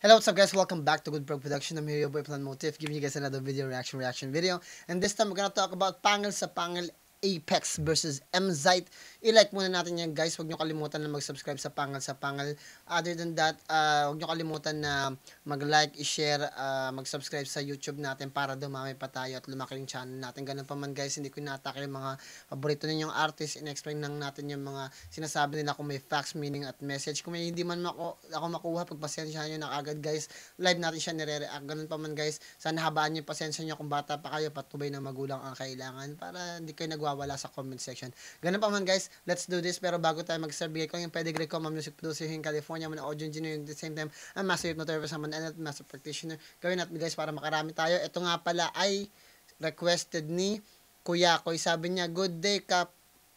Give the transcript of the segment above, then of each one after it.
Hello, what's up guys? Welcome back to Good Pro Production. I'm here, your boy Plan Motif, giving you guys another video reaction reaction video. And this time, we're gonna talk about Pangil sa Pangil Apex versus M-Zite. I-like muna natin yan guys. Huwag nyo kalimutan na mag-subscribe sa Pangal sa Pangal. Other than that, uh, huwag nyo kalimutan na mag-like, i-share, uh, mag-subscribe sa YouTube natin para dumami pa tayo at lumaki yung channel natin. Ganun pa man guys, hindi ko inatake yung mga paborito ninyong artist. In-explain lang natin yung mga sinasabi nila kung may facts, meaning at message. Kung may hindi man mako ako makuha, pagpasensya nyo na agad guys. Live natin siya nire-react. Ganun pa man guys. Sana habaan yung pasensya nyo kung bata pa kayo, patubay ng magulang ang kailangan para hindi kayo nagwa mawawala sa comment section. Ganun pa man guys, let's do this. Pero bago tayo mag-survey ko yung pedigree ko, mga music producer in California, mga audio engineer at the same time, ang master hypnotherapist, ang and master practitioner. Gawin natin guys para makarami tayo. Ito nga pala ay requested ni Kuya Koy. Sabi niya, good day ka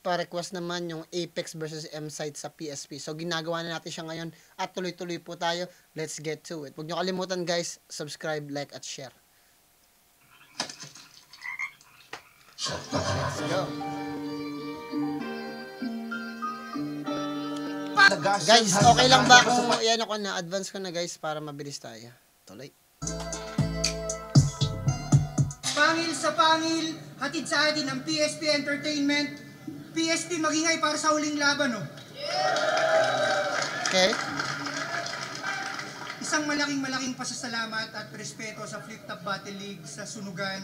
pa-request naman yung Apex versus M-Site sa PSP. So, ginagawa na natin siya ngayon at tuloy-tuloy po tayo. Let's get to it. Huwag nyo kalimutan guys, subscribe, like, at share. Let's go. Guys, okay lang ba kung yan ako na advance ko na guys para mabilis tayo. Tuloy. Pangil sa pangil, hatid sa atin ng PSP Entertainment. PSP magingay para sa huling laban, no? Okay. Isang malaking malaking pasasalamat at respeto sa Flip Top Battle League sa Sunugan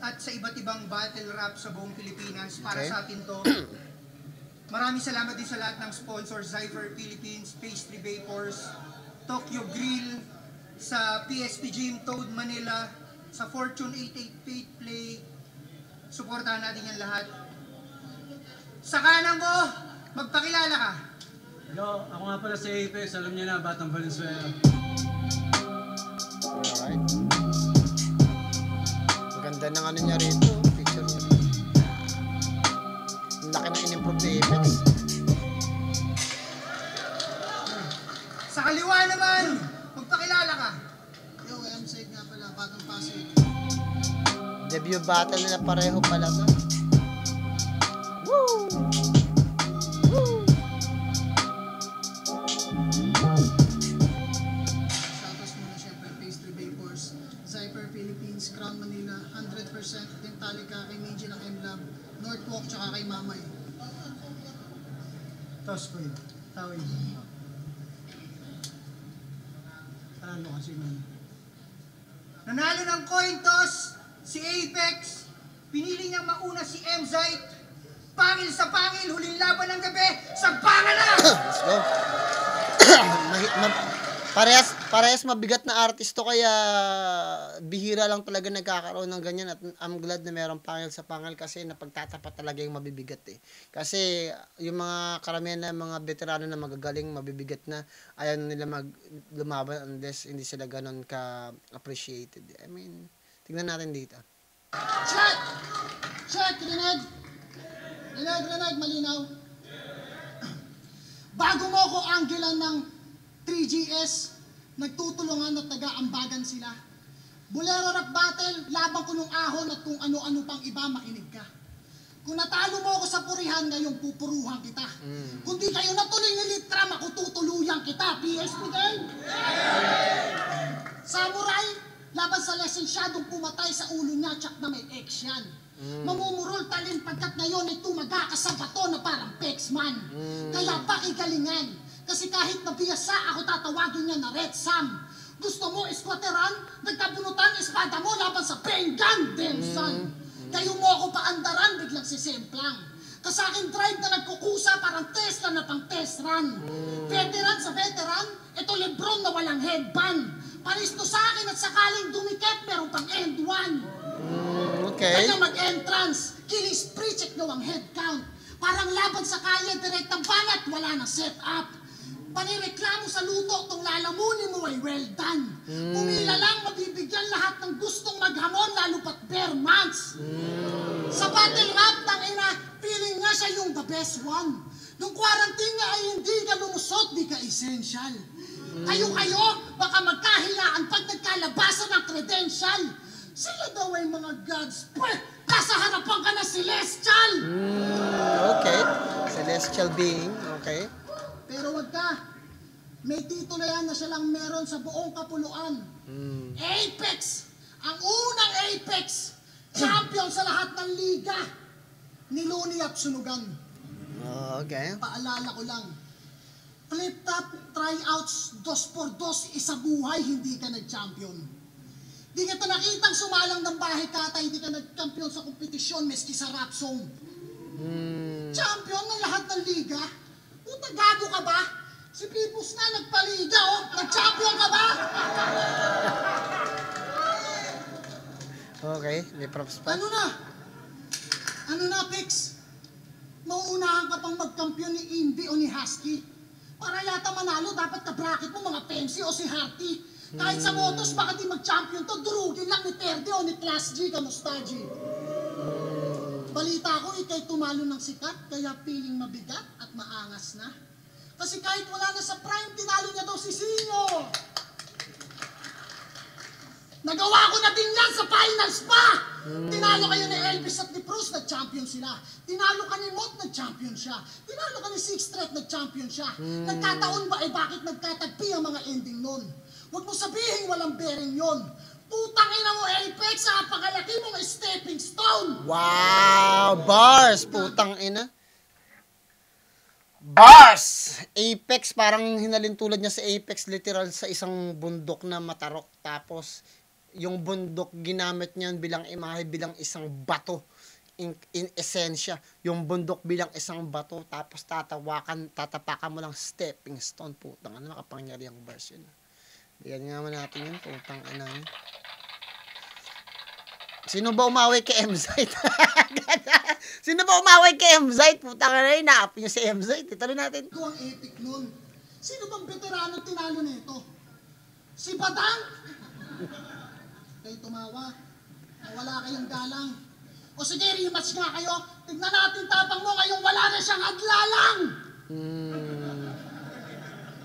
at sa iba't ibang battle rap sa buong Pilipinas. Para okay. sa atin to. Maraming salamat din sa lahat ng sponsors, Zypher Philippines, Pastry Bakers, Tokyo Grill, sa PSP Gym, Toad Manila, sa Fortune 88 Paid Play. Suportahan natin yan lahat. Sa kanan ko, magpakilala ka. Hello, ako nga pala si Apex. Alam niyo na, Batang Valenzuela. Alright. Ganda ng ano niya rito. Picture niya. Ang laki na in-improve ni Apex. Sa kaliwa naman, magpakilala ka. Yo, M-Side nga pala, Batang Pasig. Debut battle nila pareho pala to. Yun. Tawin. Panalo kasi man. Nanalo ng coin toss si Apex. Pinili niyang mauna si M-Zite. Pangil sa pangil, huling laban ng gabi, sa na! Let's go. Parehas, parehas mabigat na artist to kaya bihira lang talaga nagkakaroon ng ganyan at I'm glad na mayroong pangil sa pangil kasi napagtatapat talaga yung mabibigat eh. Kasi yung mga karamihan na mga veterano na magagaling, mabibigat na, ayaw nila mag lumaban unless hindi sila ganon ka appreciated. I mean, tingnan natin dito. Check! Check! Rinig! Rinig, rinig, malinaw. Bago mo ako anggilan ng 3GS, nagtutulungan at taga-ambagan sila. Bolero Rap Battle, labang ko nung ahon at kung ano-ano pang iba, makinig ka. Kung natalo mo ako sa purihan, ngayon pupuruhan kita. Mm. Kung di kayo natuloy ni Litram, ako tutuluyan kita. PSP game! Samurai, laban sa lesensyadong pumatay sa ulo niya, tsak na may X yan. Mm. Mamumurol talin pagkat ngayon ay tumaga ka sa bato na parang Pexman. Mm. Kaya pakigalingan. Kasi kahit nabiyasa, ako tatawagin niya na Red Sam. Gusto mo esquateran? Nagkabunutan espada mo laban sa Pengan, Demson. Mm. Kayo mo ako paandaran, biglang sisemplang. Kasakin drive na nagkukusa, parang Tesla na pang test run. Mm. Veteran sa veteran, ito Lebron na walang headband. Paristo sa akin at sakaling dumikit, meron pang end one. Mm, okay. Kaya mag-entrance, killing spree check daw ang head count. Parang laban sa kalye, direktang banat, wala na set up panireklamo sa luto tong lalamunin mo ay well done. Mm. Pumila lang, mabibigyan lahat ng gustong maghamon, lalo pat bare months. Mm. Sa battle rap, ng ina, feeling nga siya yung the best one. Nung quarantine nga ay hindi ka lumusot, di ka essential. Mm. Kayo-kayo, baka magkahilaan pag nagkalabasan ng credential. Sila daw ay mga gods. Pweh, nasa harapan ka na celestial. Mm, okay. Celestial being, okay. Pero wag ka. May titulo yan na siya lang meron sa buong kapuluan. Mm. Apex! Ang unang Apex! Champion sa lahat ng liga! Niluni at sunugan. Oh, okay. Paalala ko lang. Flip-top tryouts, dos por dos, isa buhay, hindi ka nag-champion. Di kita nakitang sumalang ng bahay kata, hindi ka nag-champion sa kompetisyon, meski sa rap song. Mm. Champion ng lahat ng liga? Puta, gago ka ba? Si Pipos nga nagpaliga, oh. Nag-champion ka ba? Okay, may props pa. Ano na? Ano na, Pix? Mauunahan ka pang magkampiyon ni Indy o ni Husky. Para yata manalo, dapat ka-bracket mo mga Pemsi o si Harty. Kahit sa motos, baka di mag-champion to, durugin lang ni Terde o ni Class G, kamusta G? Balita ko, ikay tumalo ng sikat, kaya piling mabigat at maangas na. Kasi kahit wala na sa prime, tinalo niya daw si Sino. Nagawa ko na din yan sa finals pa! Tinalo kayo ni Elvis at ni Bruce, nag-champion sila. Tinalo ka ni Mott, nag-champion siya. Tinalo ka ni Six Threat, nag-champion siya. Nagkataon ba, eh bakit nagkatagpi ang mga ending nun? Huwag mo sabihin walang bearing yon. Putang ina mo, Apex, napakalaki mong stepping stone! Wow! Bars! Putang ina. Bars! Apex, parang hinalin tulad niya sa Apex literal sa isang bundok na matarok. Tapos, yung bundok ginamit niya bilang imahe, bilang isang bato. In, in esensya, yung bundok bilang isang bato, tapos tatawakan, tatapakan mo lang stepping stone. Putang ano, makapangyarihang bars yun. Bigyan nga natin yun, putang ina yun. Sino ba umaway kay M-Zite? Sino ba umaway kay M-Zite? Putang ina yun, na-up niyo si M-Zite. Itanong natin. Ito ang epic nun. Sino bang veterano tinalo nito? Si Badang? Kayo tumawa. Wala kayong galang. O sige, rematch nga kayo. Tignan natin tapang mo ngayong wala na siyang aglalang. Hmm,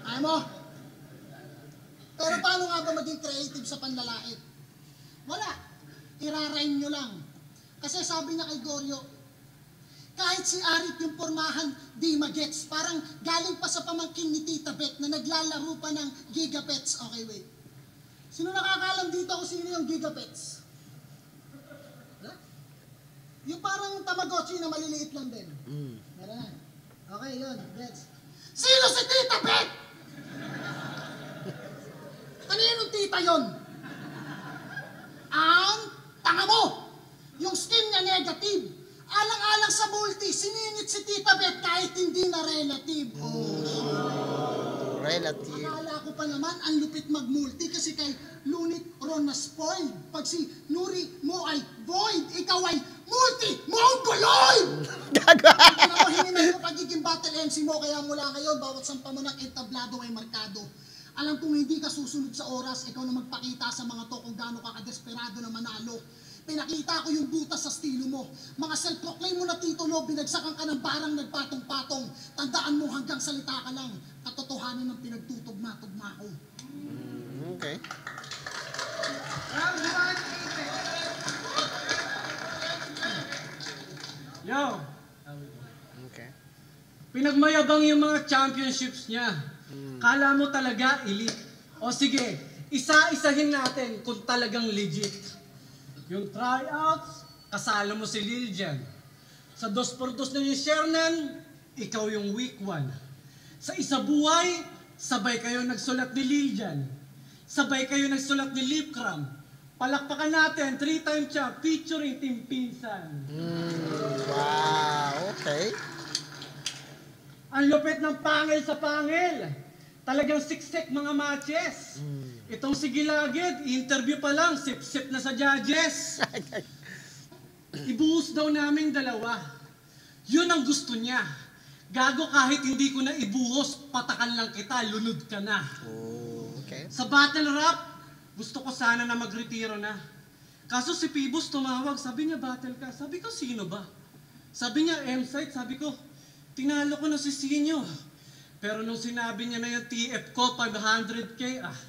Ayaw mo? Pero paano nga ba maging creative sa panlalait? Wala. Irarime nyo lang. Kasi sabi niya kay Goryo, kahit si Arit yung pormahan, di magets. Parang galing pa sa pamangkin ni Tita Bet na naglalaro pa ng gigapets. Okay, wait. Sino nakakalam dito kung sino yung gigapets? Wala? Yung parang Tamagotchi na maliliit lang din. mm. Meron na. Okay, yun. Gets. Sino si Tita Bet? Tita yon? Ang tanga mo! Yung skin niya negative. Alang-alang sa multi, siningit si Tita Bet kahit hindi na relative. Oh, Relative. Akala ko pa naman ang lupit mag-multi kasi kay Lunit Ron na spoiled. Pag si Nuri mo ay void, ikaw ay multi mongoloid! Alam mo, hininan mo pagiging battle MC mo, kaya mula ngayon, bawat sampa mo ng entablado ay markado. Alam kong hindi ka susunod sa oras, ikaw na magpakita sa mga to kung gaano ka kadesperado na manalo. Pinakita ko yung butas sa stilo mo. Mga self-proclaim mo na titulo, binagsakan ka ng barang nagpatong-patong. Tandaan mo hanggang salita ka lang. Katotohanan ng pinagtutugma-tugma ko. Okay. Round 1, Apex. Yo! Okay. Pinagmayabang yung mga championships niya. Kala mo talaga elite. O sige, isa-isahin natin kung talagang legit. Yung tryouts, kasalo mo si Liljan. Sa dos por dos na yung Shernan, ikaw yung weak one. Sa isa buhay, sabay kayo nagsulat ni Liljan. Sabay kayo nagsulat ni Lipcram. Palakpakan natin, three-time champ featuring Team Pinsan. Mm, wow, okay. Ang lupit ng pangil sa pangil. Talagang siksik mga matches. Itong si Gilagid, interview pa lang, sip-sip na sa judges. Ibuhos daw namin dalawa. Yun ang gusto niya. Gago kahit hindi ko na ibuhos, patakan lang kita, lunod ka na. Oh, okay. Sa battle rap, gusto ko sana na magretiro na. Kaso si Pibos tumawag, sabi niya battle ka. Sabi ko, sino ba? Sabi niya, M-site, sabi ko, tinalo ko na si Sinyo. Pero nung sinabi niya na yung TF ko, 500k, ah,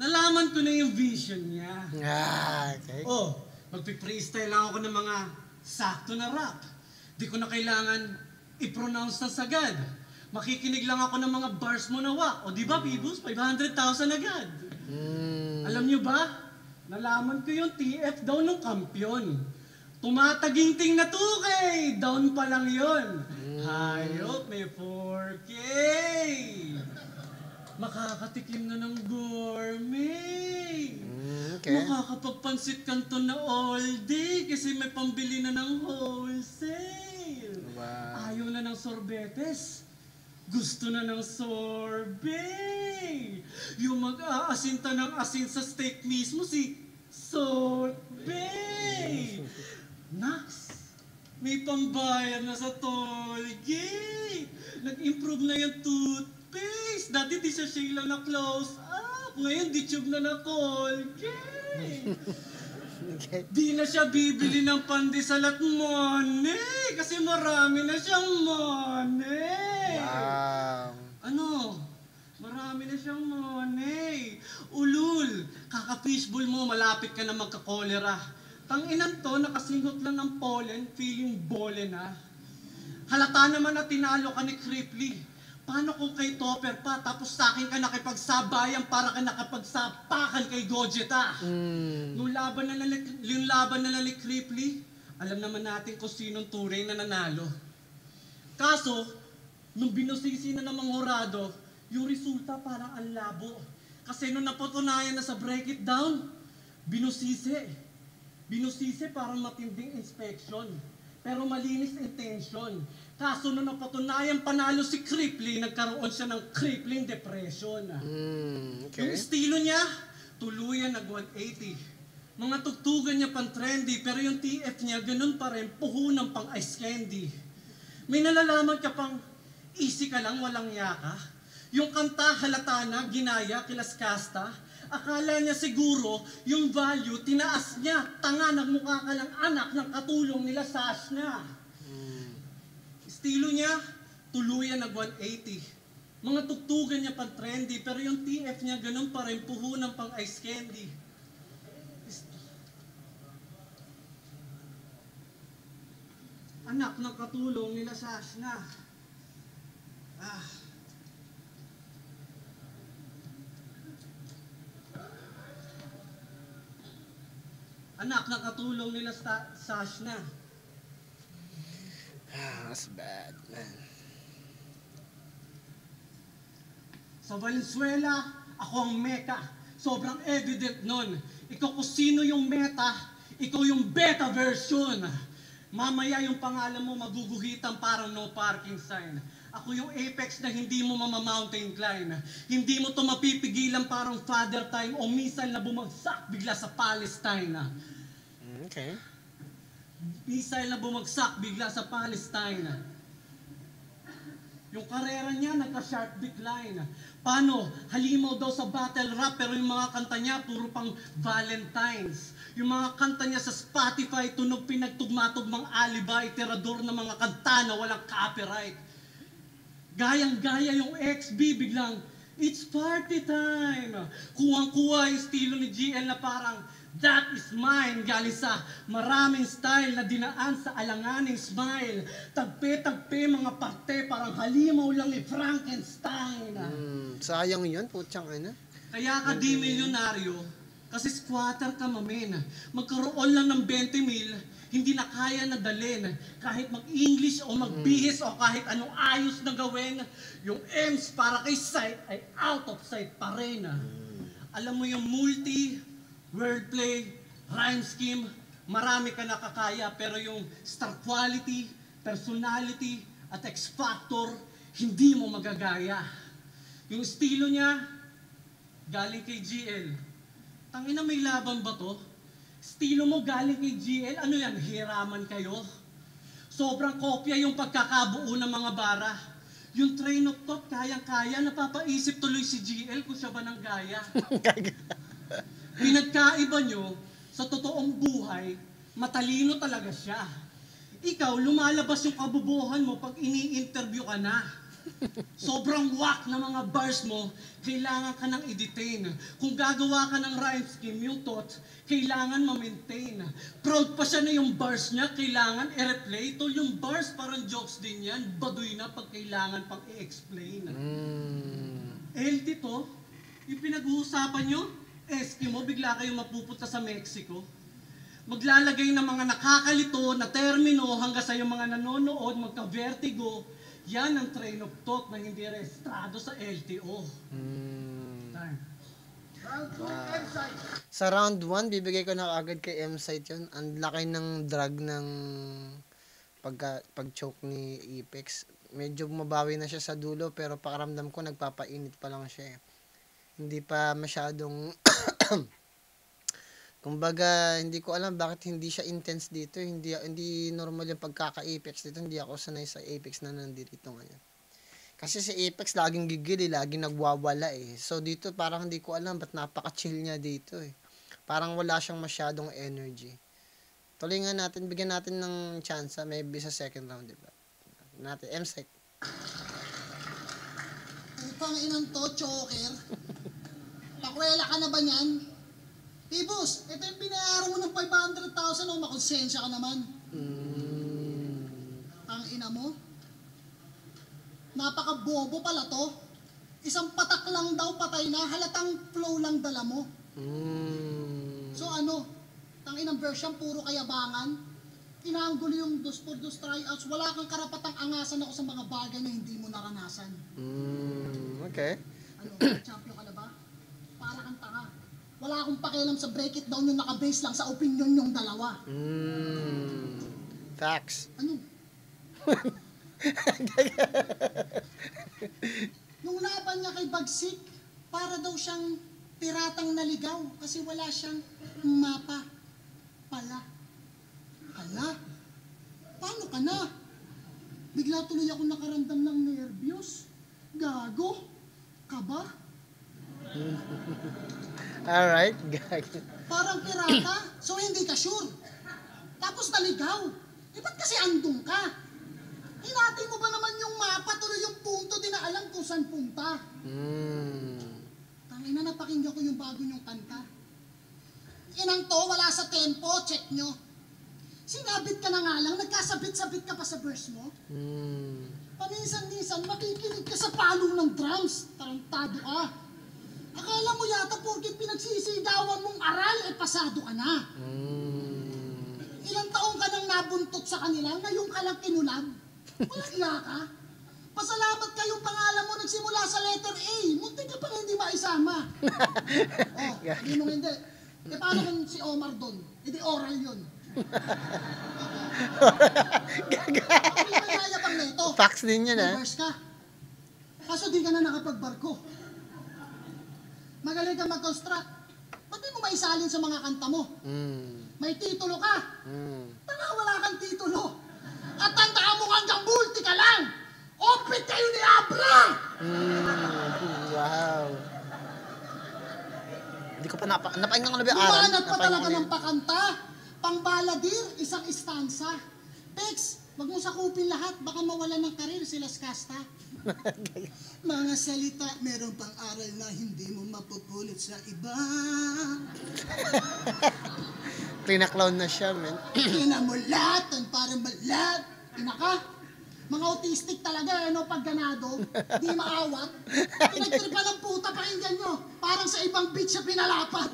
nalaman ko na yung vision niya. Ah, okay. Oh, magpi-freestyle lang ako ng mga sakto na rap. Di ko na kailangan i-pronounce na sagad. Makikinig lang ako ng mga bars mo na wak. O di ba, Bibus? 500,000 agad. Mm. Alam nyo ba? Nalaman ko yung TF daw ng kampyon. Tumataginting na 2K! Down pa lang yun. Hayop, may 4K! Makakatikim na ng gourmet. Mm, okay. Makakapagpansit kanto na all day kasi may pambili na ng wholesale. Wow. Ayaw na ng sorbetes. Gusto na ng sorbet. Yung mag-aasinta ng asin sa steak mismo si sorbet. Nax, may pambayad na sa toll gate. Nag-improve na yung toothpaste. Dati di siya Sheila na close up. Ngayon di tube na na Colgate. Okay. Di na siya bibili ng pandesal at money kasi marami na siyang money. Wow. Ano? Marami na siyang money. Ulul, kaka-fishbowl mo, malapit ka na magka-cholera. Tanginan to, nakasingot lang ng pollen, feeling bole na. Halata naman na tinalo ka ni Cripply. Paano kung kay Topper pa, tapos sa akin ka nakipagsabayan para ka nakapagsapakan kay Gojeta? Mm. Nung laban na nalik, yung laban na nalik Ripley, alam naman natin kung sinong tunay na nanalo. Kaso, nung binusisi na ng mga horado, yung resulta parang ang labo. Kasi nung napatunayan na sa break it down, binusisi. Binusisi parang matinding inspection. Pero malinis intention. Kaso nung napatunayan panalo si Cripply, nagkaroon siya ng crippling depression. Mm, Yung okay. estilo niya, tuluyan nag 180. Mga tugtugan niya pang trendy, pero yung TF niya, ganun pa rin, puhunan pang ice candy. May nalalaman ka pang, easy ka lang, walang yaka. Yung kanta, halata na, ginaya, kilas kasta. Akala niya siguro, yung value, tinaas niya. Tanga, nagmukha ka lang anak ng katulong nila Sash na. Estilo niya, tuluyan nag 180. Mga tugtugan niya pang trendy, pero yung TF niya ganun pa rin, puhunan pang ice candy. Anak ng katulong nila Sash na. Ah. Anak ng katulong nila Sta- Sash na. Ah, that's bad, man. Sa Valenzuela, ako ang meta. Sobrang evident nun. Ikaw kung sino yung meta, ikaw yung beta version. Mamaya yung pangalan mo maguguhitan parang no parking sign. Ako yung apex na hindi mo mama-mountain climb. Hindi mo to mapipigilan parang father time o missile na bumagsak bigla sa Palestine. Okay. Missile na bumagsak bigla sa Palestine. Yung karera niya nagka-sharp decline. Paano? Halimaw daw sa battle rap pero yung mga kanta niya puro pang Valentines. Yung mga kanta niya sa Spotify tunog pinagtugmatugmang alibay, tirador ng mga kanta na walang copyright. Gayang-gaya yung XB biglang, it's party time. Kuwang-kuwa yung estilo ni GL na parang, that is mine. Galing sa maraming style na dinaan sa alanganing smile. Tagpe-tagpe mga parte, parang halimaw lang ni Frankenstein. Mm, sayang yun, putyang ano. Kaya ka di milyonaryo, kasi squatter ka mamen. Magkaroon lang ng 20 mil, hindi na kaya na dalhin. Kahit mag-English o magbihis o kahit anong ayos na gawin, yung M's para kay sight ay out of sight pa rin. Alam mo yung multi, wordplay, rhyme scheme, marami ka nakakaya, pero yung star quality, personality, at X factor, hindi mo magagaya. Yung estilo niya, galing kay GL. Tangina may laban ba to? Estilo mo galing kay GL, ano yan, hiraman kayo? Sobrang kopya yung pagkakabuo ng mga bara. Yung train of thought, kayang-kaya, napapaisip tuloy si GL kung siya ba ng gaya. Pinagkaiba nyo, sa totoong buhay, matalino talaga siya. Ikaw, lumalabas yung kabubuhan mo pag ini-interview ka na. Sobrang whack na mga bars mo, kailangan ka nang i-detain. Kung gagawa ka ng rhyme scheme, yung thought, kailangan ma-maintain. Proud pa siya na yung bars niya, kailangan i-replay. Tol, yung bars parang jokes din yan. Baduy na pag kailangan pang i-explain. Mm. LT to, yung pinag-uusapan nyo, Eskimo, bigla kayong mapupunta sa Mexico. Maglalagay ng mga nakakalito na termino hanggang sa yung mga nanonood, magka-vertigo. Yan ang train of thought na hindi rehistrado sa LTO. Mm. Time. Round 2, M-Site. Sa round 1, bibigay ko na agad kay M-Site yun. Ang laki ng drag ng pagka, pag-choke ni Apex. Medyo mabawi na siya sa dulo pero pakaramdam ko nagpapainit pa lang siya eh. Hindi pa masyadong Kumbaga, hindi ko alam bakit hindi siya intense dito. Hindi hindi normal yung pagkaka-Apex dito. Hindi ako sanay sa Apex na nandito ngayon. Kasi si Apex laging gigil, eh, laging nagwawala eh. So dito parang hindi ko alam ba't napaka-chill niya dito eh. Parang wala siyang masyadong energy. Tuloy nga natin, bigyan natin ng chance, ah, maybe sa second round, di ba? Natin, M-Site. Upang inang to, choker. Pakwela ka na ba niyan? Pibus, ito yung binayaran mo ng 500,000 o makonsensya ka naman. Mm. Ang ina mo. Napaka-bobo pala to. Isang patak lang daw patay na, halatang flow lang dala mo. Mm. So ano, tangin ang version, puro kayabangan. Inaanggulo yung dos for dos tryouts. Wala kang karapatang angasan ako sa mga bagay na hindi mo naranasan. Mm. Okay. Ano, champion ka na? Para kang tanga. Wala akong pakialam sa break it down yung nakabase lang sa opinion yung dalawa. Mm. Facts. Ano? Nung laban niya kay Bagsik, para daw siyang piratang naligaw kasi wala siyang mapa. Pala. Hala? Paano ka na? Bigla tuloy ako nakaramdam ng nervyos. Gago? Kaba? Alright, gag. Parang pirata? So hindi ka sure? Tapos naligaw? Eh ba't kasi andong ka? Hinati mo ba naman yung mapa tuloy yung punto di na alam kung saan punta? Mm. Tangina napakinggan ko yung bago niyong kanta. Inang to, wala sa tempo, check nyo. Sinabit ka na nga lang, nagkasabit-sabit ka pa sa verse mo. Mm. Paminsan-minsan, makikinig ka sa palo ng drums. Tarantado ka. Akala mo yata porkit pinagsisigawan mong aral, eh pasado ka na. Mm. Ilang taong ka nang nabuntot sa kanila, ngayon ka lang kinulab. Walang iya ka. Pasalamat kayong pangalan mo nagsimula sa letter A. Munti ka pang hindi maisama. oh, hindi mo hindi. E paano kung si Omar doon? Hindi oral yun. Hindi magyayabang nito. Facts din yan, ah. Reverse ka. Kaso di ka na nakapagbarko. Magaling ka mag-construct. Ba't di mo maisalin sa mga kanta mo? Mm. May titulo ka. Mm. Tanga wala kang titulo. At tandaan mo hanggang multi ka lang. Opit kayo ni Abra! Mm. Wow. Hindi ko pa napa... Napakinggan ko na ba yung aral? Lumanat pa talaga ng pakanta. Pangbaladir, isang istansa. Pex, wag mo sakupin lahat. Baka mawala ng karir si Las Casta. Mga salita, meron pang aral na hindi mo mapupulot sa iba. Clown na siya, man. Kinamulatan, parang malat. Inaka, mga autistic talaga, ano, pag ganado, di maawat. Pinagtripa ng puta, pakinggan nyo. Parang sa ibang beach siya pinalapat.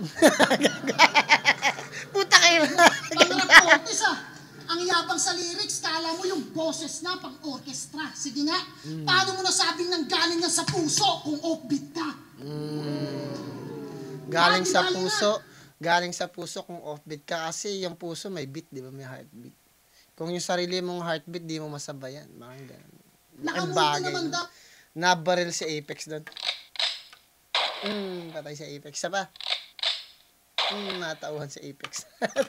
Puta kayo! Pangarap Cortes ah. Ang yabang sa lyrics, kala mo yung boses na pang orchestra. Sige nga, paano mo nasabing nang galing yan sa puso kung offbeat ka? Galing sa puso. Galing sa puso kung offbeat ka. Kasi yung puso may beat, di ba? May heartbeat. Kung yung sarili mong heartbeat, di mo masabayan. Parang ganun. Nakamuti bagay. naman daw. Nabaril si Apex doon. Mm, patay si Apex. Isa pa. Mm, natauhan si Apex.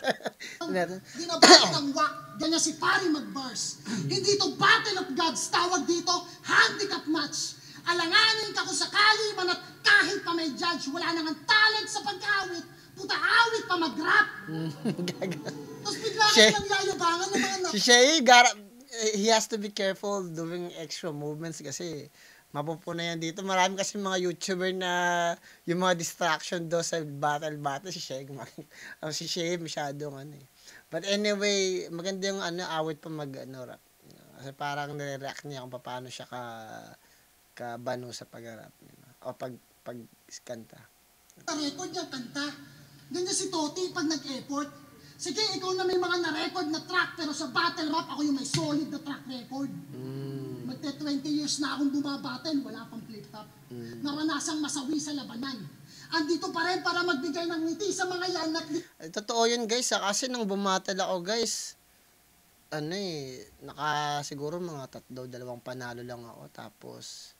Dinabayan ng wak, ganyan si Pari Magbars. Hindi to Battle of Gods, tawag dito handicap match. Alanganin ka kung sakali man at kahit pa may judge, wala nang talent sa pag-awit. Puta awit pa mag-rap. Gaga. Tapos bigla ka lang yayabangan ng mga. Si Shay, eh, he has to be careful doing extra movements kasi mapupuna yan dito. Marami kasi mga YouTuber na yung mga distraction do sa battle-battle si Shea. oh, si Shea masyadong ano eh. But anyway, maganda yung ano, awit pa mag ano, rap. Kasi parang nire-react niya kung paano siya ka kabano sa pag-rap. O pag, pag kanta. record niya kanta. Ganyan si Toti pag nag-effort. Sige, ikaw na may mga na-record na track, pero sa battle rap, ako yung may solid na track record. Mm. Magte 20 years na akong bumabattle, wala pang flip-top. Naranasang masawi sa labanan. Andito pa rin para magbigay ng ngiti sa mga yan at totoo yun guys, ah, kasi nang bumatal ako guys, ano eh, naka siguro mga tatlo, dalawang panalo lang ako, tapos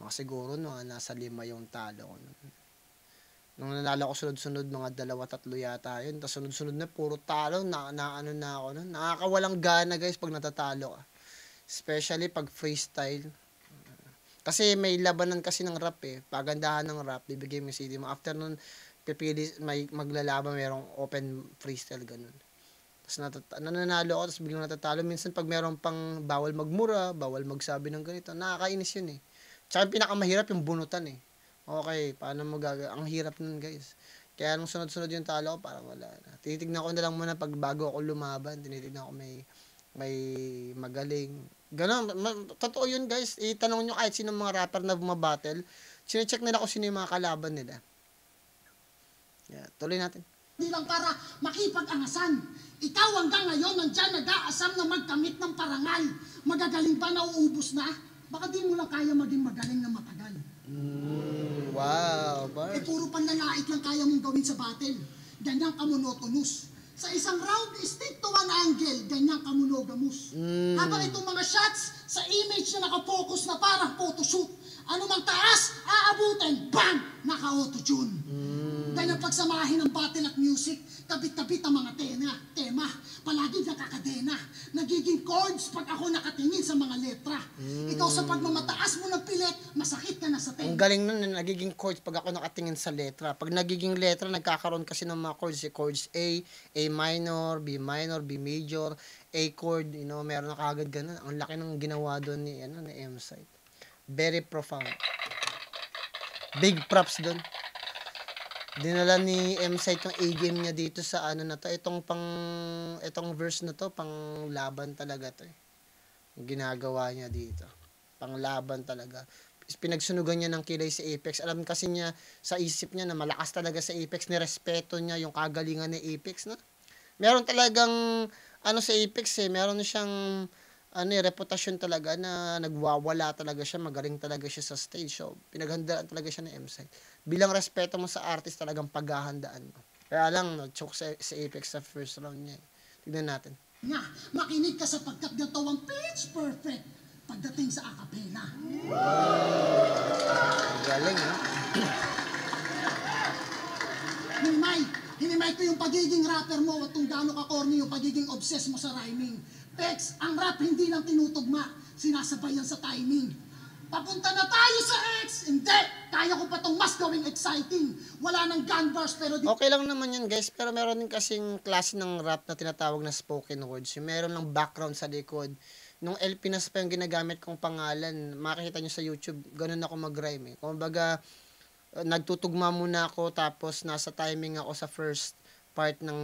mga siguro mga nasa lima yung talo ko. nun. Nung nanalo ko sunod-sunod, mga dalawa, tatlo yata yun. Tapos sunod-sunod na, puro talo, na, na ano na ako nun. Nakakawalang gana guys pag natatalo ka. Especially pag freestyle. Kasi may labanan kasi ng rap eh. Pagandahan ng rap, bibigay mo yung CD mo. After nun, pipili, may maglalaban, merong open freestyle, ganun. Tapos natata- nananalo ako, tapos biglang natatalo. Minsan pag meron pang bawal magmura, bawal magsabi ng ganito, nakakainis yun eh. Tsaka yung pinakamahirap yung bunutan eh. Okay, paano magaga? Ang hirap nun guys. Kaya nung sunod-sunod yung talo ko, parang wala na. Tinitignan ko na lang muna pag bago ako lumaban, tinitignan ko may may magaling. Ganon, totoo yun guys. Itanong nyo kahit sino mga rapper na bumabattle, sinecheck nila kung sino yung mga kalaban nila. Yeah, tuloy natin. Hindi lang para makipag-angasan. Ikaw hanggang ngayon nandyan nag-aasam na magkamit ng parangal. Magagaling ba na uubos na? Baka di mo lang kaya maging magaling na matagal. Mm, wow, Eh bars. puro panlalait lang kaya mong gawin sa battle. Ganyan ka monotonous. Sa isang round, stick to one angle, ganyan ka monogamous. Mm. Habang itong mga shots, sa image na nakafocus na parang photoshoot. Ano mang taas, aabutin, bang! Naka-auto-tune. Ganyan pagsamahin ng battle at music, kabit-kabit ang mga tema, tema, palagi nakakadena. Nagiging chords pag ako nakatingin sa mga letra. Ikaw sa pagmamataas mo ng pilit, masakit ka na sa Ang tenga. galing nun, na nagiging chords pag ako nakatingin sa letra. Pag nagiging letra, nagkakaroon kasi ng mga chords. Si chords A, A minor, B minor, B major, A chord, you know, meron na kagad ganun. Ang laki ng ginawa doon ni, ano, ni M-Site. Very profound. Big props doon. Dinala ni M-Site yung A-game niya dito sa ano na to. Itong pang, itong verse na to, pang laban talaga to eh. Ginagawa niya dito. Pang laban talaga pinagsunugan niya ng kilay sa Apex. Alam kasi niya sa isip niya na malakas talaga sa Apex, nirespeto niya yung kagalingan ni Apex, no? Meron talagang ano sa Apex eh, meron siyang ano eh, reputasyon talaga na nagwawala talaga siya, magaling talaga siya sa stage. So, pinaghandaan talaga siya ng M-Site. Bilang respeto mo sa artist, talagang paghahandaan mo. Kaya lang, nag-choke sa, sa Apex sa first round niya. eh. Tignan natin. Nga, makinig ka sapagkat ganito ang pitch perfect pagdating sa acapella. Ang galing, eh. Hinimay, hinimay ko yung pagiging rapper mo at kung gaano ka corny yung pagiging obsessed mo sa rhyming. Pex, ang rap hindi lang tinutugma, sinasabay yan sa timing. Papunta na tayo sa X! Hindi! Kaya ko pa tong mas gawing exciting. Wala nang gun bars pero di Okay lang naman yan guys, pero meron din kasing klase ng rap na tinatawag na spoken words. Yung meron ng background sa likod. Nung El Pinas pa yung ginagamit kong pangalan, makikita nyo sa YouTube, ganun ako mag-rhyme eh. Kung baga, uh, nagtutugma muna ako tapos nasa timing ako sa first part ng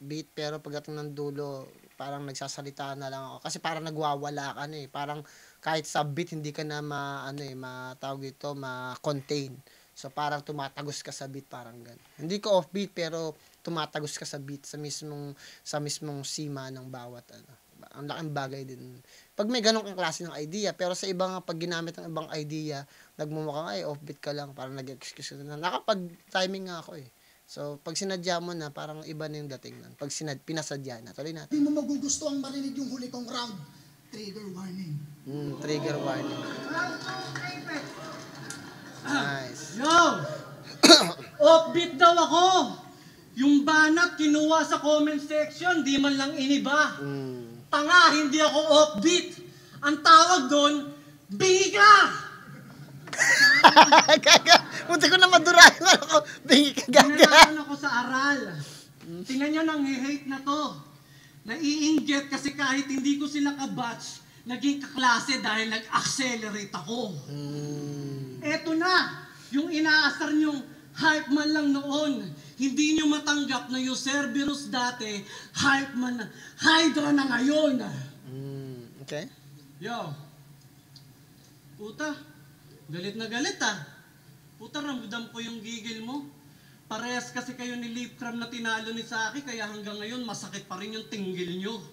beat pero pagdating ng dulo parang nagsasalita na lang ako. Kasi parang nagwawala ka na eh. Parang kahit sa beat hindi ka na ma ano eh matawag dito ma-contain. So parang tumatagos ka sa beat parang ganun. Hindi ko off beat pero tumatagos ka sa beat sa mismong sa mismong sima ng bawat ano. Ang laking bagay din. Pag may ganong kang klase ng idea pero sa ibang pag ginamit ng ibang idea nagmumukhang ay offbeat ka lang. Parang nag-excuse ka na. Nakapag timing nga ako eh so pag sinadya mo na parang iba na yung dating nun pag sinad pinasadya na tuloy natin mo magugusto ang marinig yung huli kong round. Trigger warning. mm, trigger warning nice Yo! Offbeat daw ako! Yung banat kinuha sa comment section, di man lang iniba. mm. Tanga, hindi ako offbeat. Ang tawag doon, biga! gaga munti ko na madurahin ano ko bingi ka gaga Pinanahan ako sa aral. Tingnan nyo nang hate na to. Naiinggit kasi kahit hindi ko sila kabatch, naging kaklase dahil nag-accelerate ako. Eto na, yung inaasar nyong hype man lang noon. Hindi nyo matanggap na yung Cerberus dati, hype man, na- Hydra na ngayon. Mm, okay. Yo, puta, galit na galit ah. Puta, ramdam ko yung gigil mo. Parehas kasi kayo ni Lipcram na tinalo ni Saki, kaya hanggang ngayon masakit pa rin yung tinggil nyo.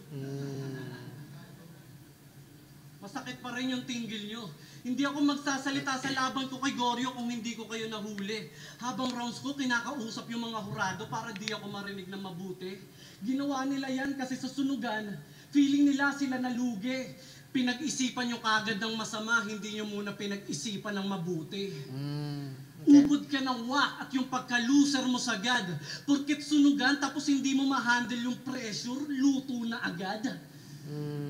Masakit pa rin yung tinggil nyo. Hindi ako magsasalita sa laban ko kay Goryo kung hindi ko kayo nahuli. Habang rounds ko, kinakausap yung mga hurado para di ako marinig na mabuti. Ginawa nila yan kasi sa sunugan, feeling nila sila nalugi. Pinag-isipan nyo kagad ng masama, hindi nyo muna pinag-isipan ng mabuti. Mm, Ubod ka ng wak at yung pagka-loser mo sagad. Porkit sunugan tapos hindi mo ma-handle yung pressure, luto na agad.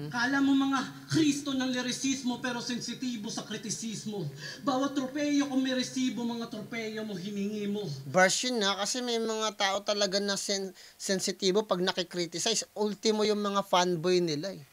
Kala mo mga Kristo ng lirisismo pero sensitibo sa kritisismo. Bawat tropeyo kung may resibo, mga tropeyo mo hiningi mo. version na kasi may mga tao talaga na sen- sensitibo pag nakikriticize. Ultimo yung mga fanboy nila eh.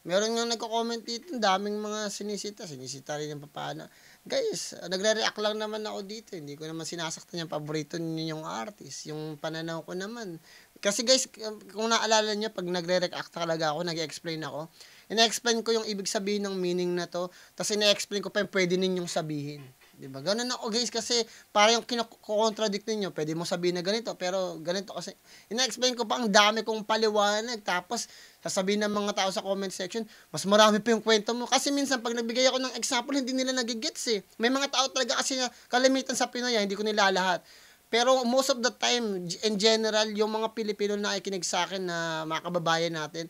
Meron nga nagko-comment dito, daming mga sinisita, sinisita rin yung papana. Guys, nagre-react lang naman ako dito. Hindi ko naman sinasaktan yung paborito ninyong artist. Yung pananaw ko naman. Kasi guys, kung naalala niyo pag nagre-react talaga ako, nag-explain ako, ina-explain ko yung ibig sabihin ng meaning na to, tapos ina-explain ko pa yung pwede ninyong sabihin. 'Di ba? Ganun ako guys kasi para yung kino-contradict ninyo, pwede mo sabihin na ganito, pero ganito kasi ina-explain ko pa ang dami kong paliwanag tapos sasabihin ng mga tao sa comment section, mas marami pa yung kwento mo. Kasi minsan pag nagbigay ako ng example, hindi nila nagigets eh. May mga tao talaga kasi na kalimitan sa Pinoy, ah, hindi ko nila lahat. Pero most of the time, in general, yung mga Pilipino na nakikinig sa akin na mga kababayan natin,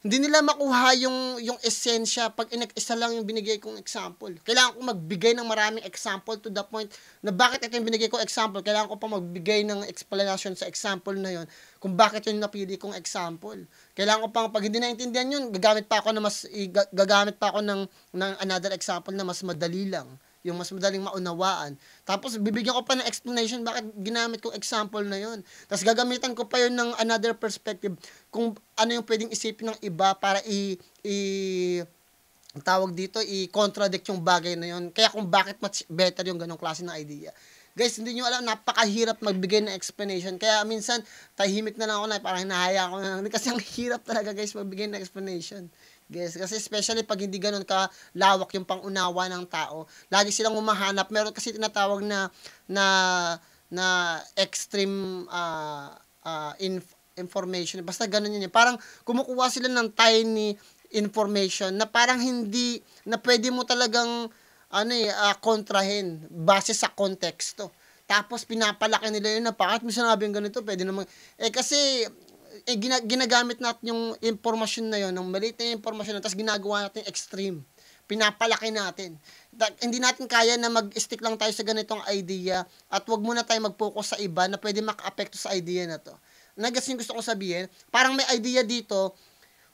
hindi nila makuha yung yung esensya pag inag-isa lang yung binigay kong example. Kailangan ko magbigay ng maraming example to the point na bakit ito yung binigay kong example. Kailangan ko pa magbigay ng explanation sa example na yon kung bakit yun napili kong example. Kailangan ko pang pag hindi naintindihan yun, gagamit pa ako na mas gagamit pa ako ng ng another example na mas madali lang yung mas madaling maunawaan. Tapos, bibigyan ko pa ng explanation bakit ginamit kong example na yon. Tapos, gagamitan ko pa yun ng another perspective kung ano yung pwedeng isipin ng iba para i, i tawag dito, i-contradict yung bagay na yun. Kaya kung bakit much better yung ganong klase ng idea. Guys, hindi nyo alam, napakahirap magbigay ng explanation. Kaya minsan, tahimik na lang ako na, parang hinahaya ko na lang. Kasi ang hirap talaga guys, magbigay ng explanation. Guys, kasi especially pag hindi ganun ka lawak yung pangunawa ng tao, lagi silang humahanap. Meron kasi tinatawag na na na extreme uh, uh, inf- information. Basta ganun yun. eh. Parang kumukuha sila ng tiny information na parang hindi na pwede mo talagang ano eh ah, kontrahin base sa konteksto. Tapos pinapalaki nila yun na bakit mo sinabing ganito, pwede namang eh kasi eh, gina- ginagamit natin yung impormasyon na yun, ng maliit na impormasyon na, tapos ginagawa natin extreme. Pinapalaki natin. Da- hindi natin kaya na mag-stick lang tayo sa ganitong idea at wag muna tayo mag-focus sa iba na pwede maka-apekto sa idea na to. Nagas yung gusto ko sabihin, parang may idea dito,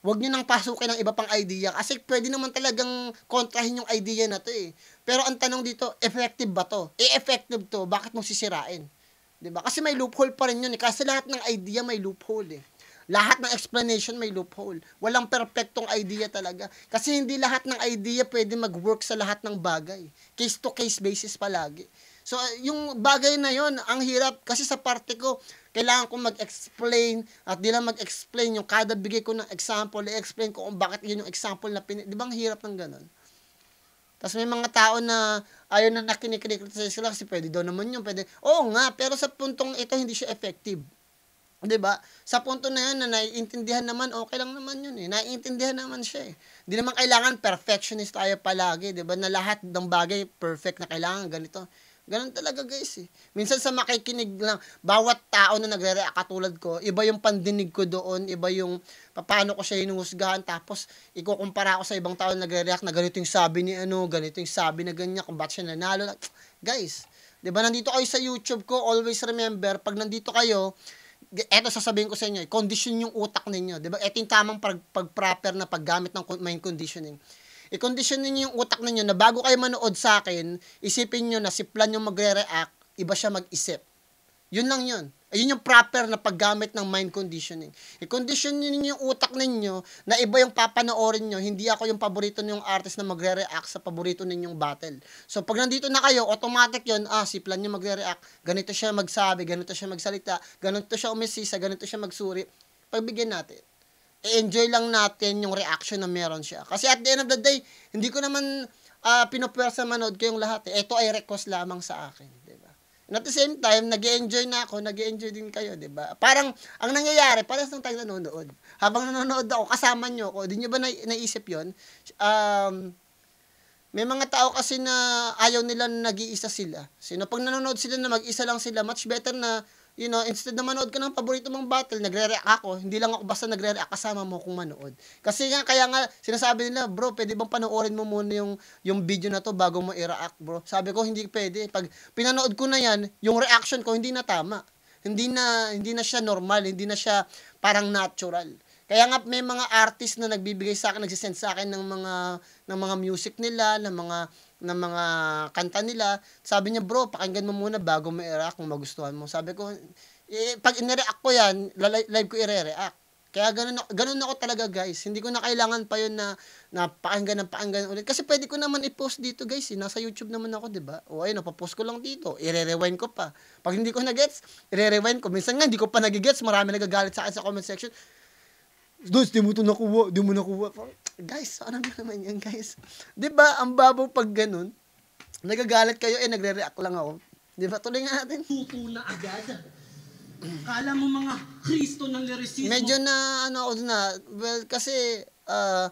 wag nyo nang pasukin ng iba pang idea kasi pwede naman talagang kontrahin yung idea na to eh. Pero ang tanong dito, effective ba to? Eh, effective to, bakit mo sisirain? 'Di ba? Kasi may loophole pa rin yun eh. Kasi lahat ng idea may loophole eh. Lahat ng explanation may loophole. Walang perfectong idea talaga. Kasi hindi lahat ng idea pwede mag-work sa lahat ng bagay. Case to case basis palagi. So, yung bagay na yon ang hirap kasi sa parte ko, kailangan ko mag-explain at di lang mag-explain yung kada bigay ko ng example, i-explain ko kung bakit yun yung example na pin... Di ba ang hirap ng ganun? Tapos may mga tao na ayaw na nakinikriticize sila kasi pwede daw naman yun. Pwede. Oo nga, pero sa puntong ito hindi siya effective. 'Di ba? Sa punto na yun na naiintindihan naman, okay lang naman yun eh. Naiintindihan naman siya eh. Hindi naman kailangan perfectionist tayo palagi, 'di ba? Na lahat ng bagay perfect na kailangan ganito. Ganun talaga guys eh. Minsan sa makikinig lang, bawat tao na nagre-react katulad ko, iba yung pandinig ko doon, iba yung paano ko siya hinuhusgahan, tapos ikukumpara ko sa ibang tao na nagre-react na ganito yung sabi ni ano, ganito yung sabi na ganyan, kung bakit siya nanalo. Guys, di ba nandito kayo sa YouTube ko, always remember, pag nandito kayo, eto sasabihin ko sa inyo, condition yung utak ninyo, di ba? Ito yung tamang pag, pag proper na paggamit ng mind conditioning i-condition ninyo yung utak ninyo na bago kayo manood sa akin, isipin nyo na si Plan yung magre-react, iba siya mag-isip. Yun lang yun. Ayun yung proper na paggamit ng mind conditioning. I-condition ninyo yung utak ninyo na iba yung papanoorin nyo. Hindi ako yung paborito ninyong artist na magre-react sa paborito ninyong battle. So, pag nandito na kayo, automatic yun, ah, si plan nyo magre-react. Ganito siya magsabi, ganito siya magsalita, ganito siya umisisa, ganito siya magsuri. Pagbigyan natin. I-enjoy lang natin yung reaction na meron siya. Kasi at the end of the day, hindi ko naman uh, pinupwersa manood kayong lahat. Eh. Ito ay request lamang sa akin. Di ba? And at the same time, nag enjoy na ako, nag enjoy din kayo, di ba? Parang, ang nangyayari, parang lang tayo nanonood. Habang nanonood ako, kasama nyo ako, di nyo ba na- naisip yon Um, may mga tao kasi na ayaw nila na nag-iisa sila. Sino, pag nanonood sila na mag-isa lang sila, much better na you know, instead na manood ka ng paborito mong battle, nagre-react ako. Hindi lang ako basta nagre-react kasama mo kung manood. Kasi nga, kaya nga, sinasabi nila, bro, pwede bang panoorin mo muna yung, yung video na to bago mo i-react, bro? Sabi ko, hindi pwede. Pag pinanood ko na yan, yung reaction ko, hindi na tama. Hindi na, hindi na siya normal, hindi na siya parang natural. Kaya nga may mga artist na nagbibigay sa akin, nagsisend sa akin ng mga ng mga music nila, ng mga ng mga kanta nila. Sabi niya, "Bro, pakinggan mo muna bago mo i-react kung magustuhan mo." Sabi ko, eh, pag in-react ko 'yan, live ko i-react. Kaya ganun, ganun ako talaga guys. Hindi ko na kailangan pa yun na, na pakinggan ng pakinggan ulit. Kasi pwede ko naman i-post dito guys. Eh. Nasa YouTube naman ako, di ba? O ayun, napapost ko lang dito. I-rewind ko pa. Pag hindi ko na-gets, i-rewind ko. Minsan nga, hindi ko pa nagigets. Marami nagagalit sa akin sa comment section. Dos, di mo ito nakuha, di mo nakuha. Guys, ano na naman yan, guys? Di ba, ang babaw pag ganun, nagagalit kayo, eh, nagre-react lang ako. Di ba, tuloy nga natin. Tuto na agad. Kala mo mga Kristo ng lyricismo. Medyo na, ano ako na, well, kasi, uh,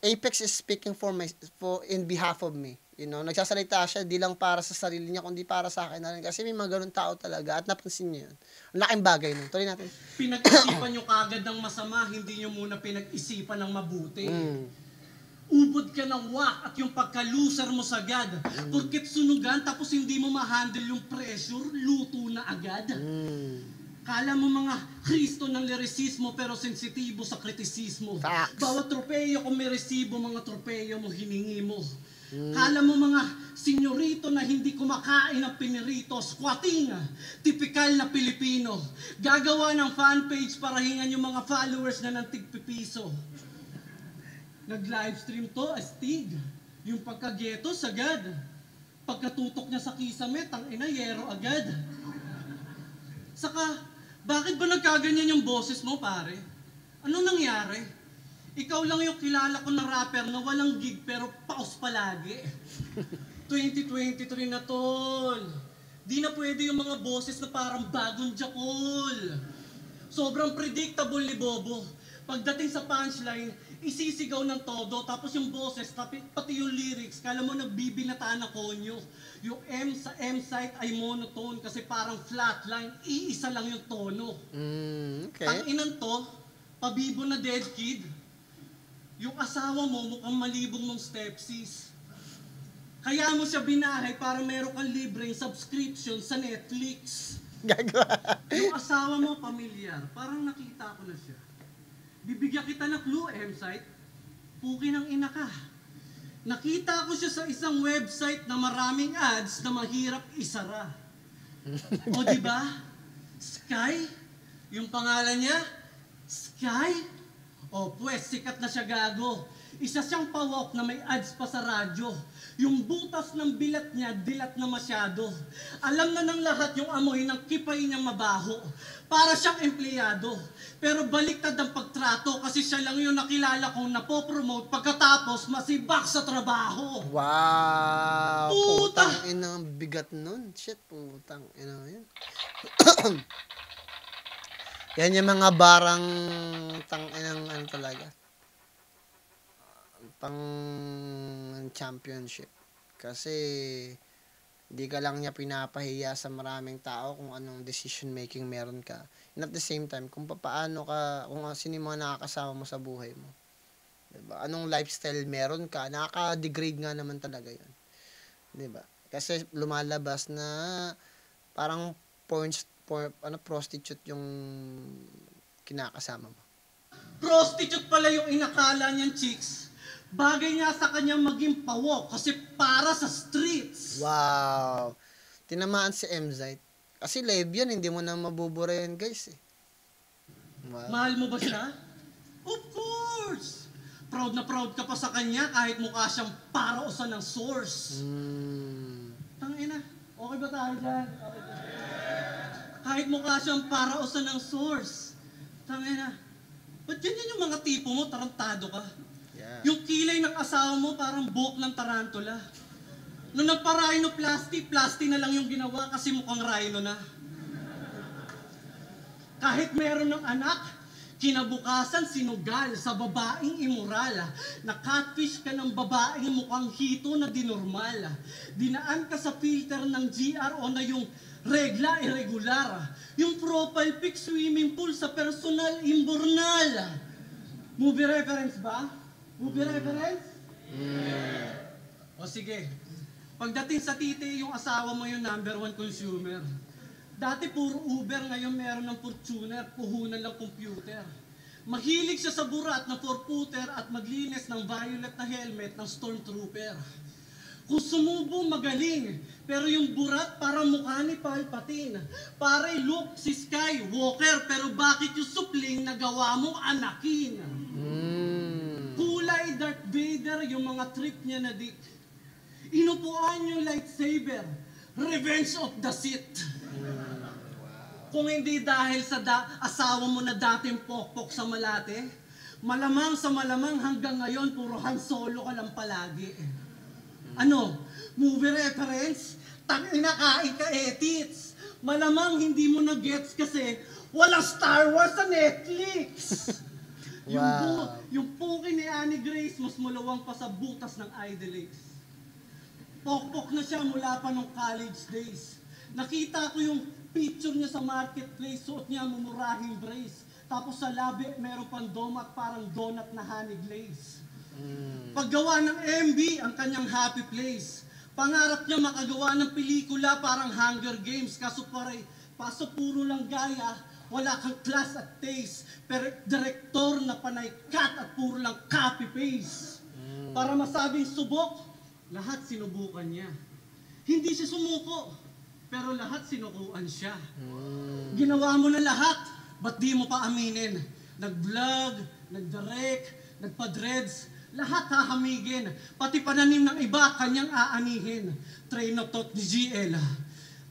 Apex is speaking for my, for, in behalf of me. You know, nagsasalita siya di lang para sa sarili niya kundi para sa akin na rin kasi may mga ganun tao talaga at napansin niyo yun. Ang laking bagay nun. Tuloy natin. Pinag-isipan niyo kagad ng masama, hindi niyo muna pinag-isipan ng mabuti. Mm. Ubod ka ng wak at yung pagkaluser mo sagad. Mm. Porkit sunugan tapos hindi mo ma-handle yung pressure, luto na agad. Mm. Kala mo mga Kristo ng lyricismo pero sensitibo sa kritisismo. Facts. Bawat tropeyo kung may resibo, mga tropeyo mo hiningi mo. Kala mo mga senyorito na hindi kumakain ng pinirito, squatting, tipikal na Pilipino. Gagawa ng fan page para hingan yung mga followers na ng tigpipiso. Nag-livestream to, astig. Yung pagkageto, sagad. Pagkatutok niya sa kisame, tang ina, yero agad. Saka, bakit ba nagkaganyan yung boses mo, pare? Ano nangyari? Ikaw lang yung kilala ko na rapper na walang gig pero paus palagi. 2023 na tol. Di na pwede yung mga boses na parang bagong jakol. Sobrang predictable ni Bobo. Pagdating sa punchline, isisigaw ng todo, tapos yung boses, pati, pati yung lyrics, kala mo nagbibinataan na konyo. Yung M sa M site ay monotone kasi parang flatline, iisa lang yung tono. Mm, okay. Ang inan to, pabibo na dead kid, yung asawa mo mukhang malibong mong stepsis. Kaya mo siya binahay para meron kang libreng subscription sa Netflix. Gagawa. Yung asawa mo pamilyar, parang nakita ko na siya. Bibigyan kita ng clue, M-site. Puki ng ina ka. Nakita ko siya sa isang website na maraming ads na mahirap isara. o di ba? Sky? Yung pangalan niya? Sky? O, pwes, sikat na siya gago. Isa siyang pawok na may ads pa sa radyo. Yung butas ng bilat niya, dilat na masyado. Alam na ng lahat yung amoy ng kipay niyang mabaho. Para siyang empleyado. Pero baliktad ang pagtrato kasi siya lang yung nakilala kong napopromote pagkatapos masibak sa trabaho. Wow! Puta! Putang ina, bigat nun. Shit, putang ina yun. Yan yung mga barang tang inang ano talaga. Pang championship. Kasi di ka lang niya pinapahiya sa maraming tao kung anong decision making meron ka. And at the same time, kung paano ka, kung sino yung mga nakakasama mo sa buhay mo. Diba? Anong lifestyle meron ka, nakaka-degrade nga naman talaga yun. Diba? Kasi lumalabas na parang points por, ano, prostitute yung kinakasama mo. Prostitute pala yung inakala niyang chicks. Bagay nga sa kanyang maging pawok kasi para sa streets. Wow! Tinamaan si Mzite. Kasi live yan, hindi mo na mabubura yan, guys. Eh. Wow. Mahal mo ba siya? Of course! Proud na proud ka pa sa kanya kahit mukha siyang parausan ng source. Mm. Tangina, okay ba tayo dyan? Okay ba? Kahit mukha siyang parausan ng source. Tangina, ba't ganyan yung mga tipo mo, tarantado ka? Yeah. Yung kilay ng asawa mo parang buhok ng tarantula. Nung nagpa-rhinoplasty, plasty na lang yung ginawa kasi mukhang rhino na. Kahit meron ng anak, kinabukasan sinugal sa babaeng immoral. Na catfish ka ng babaeng mukhang hito na dinormal. Dinaan ka sa filter ng GR o na yung regla irregular. Yung profile pic swimming pool sa personal imbornal. Movie reference ba? Movie reference? O sige, pagdating sa titi, yung asawa mo yung number one consumer. Dati puro Uber, ngayon meron ng Fortuner, puhunan ng computer. Mahilig siya sa burat na four-footer at maglinis ng violet na helmet ng stormtrooper. Kung sumubo, magaling. Pero yung burat, para mukha ni Palpatine. Pare, look, si Skywalker. Pero bakit yung supling na gawa mo anakin? Mm. Kulay Darth Vader yung mga trip niya na dik. Inupuan yung lightsaber. Revenge of the Sith. Kung hindi dahil sa da- asawa mo na dating pokpok sa Malate, malamang sa malamang hanggang ngayon puro Han Solo ka lang palagi. Ano? Movie reference? Tangina kain ka edits. Malamang hindi mo na gets kasi walang Star Wars sa Netflix. Yung, Wow. bu- yung puki ni Annie Grace, mas malawang pa sa butas ng Idolates. Pokpok na siya mula pa nung college days. Nakita ko yung picture niya sa marketplace, suot niya mumurahing brace. Tapos sa labi, meron pang donut, parang donut na honey glaze. Paggawa ng MB, ang kanyang happy place. Pangarap niya makagawa ng pelikula parang Hunger Games, kaso pare, paso puro lang gaya, wala kang class at taste. Pero direktor na panay cut at puro lang copy-paste. Para masabing subok, lahat sinubukan niya. Hindi siya sumuko, pero lahat sinukuan siya. Ginawa mo na lahat, ba't di mo pa aminin? Nag-vlog, nag-direct, nagpa-dreads, lahat hahamigin. Pati pananim ng iba, kanyang aanihin. Train of thought ni GL.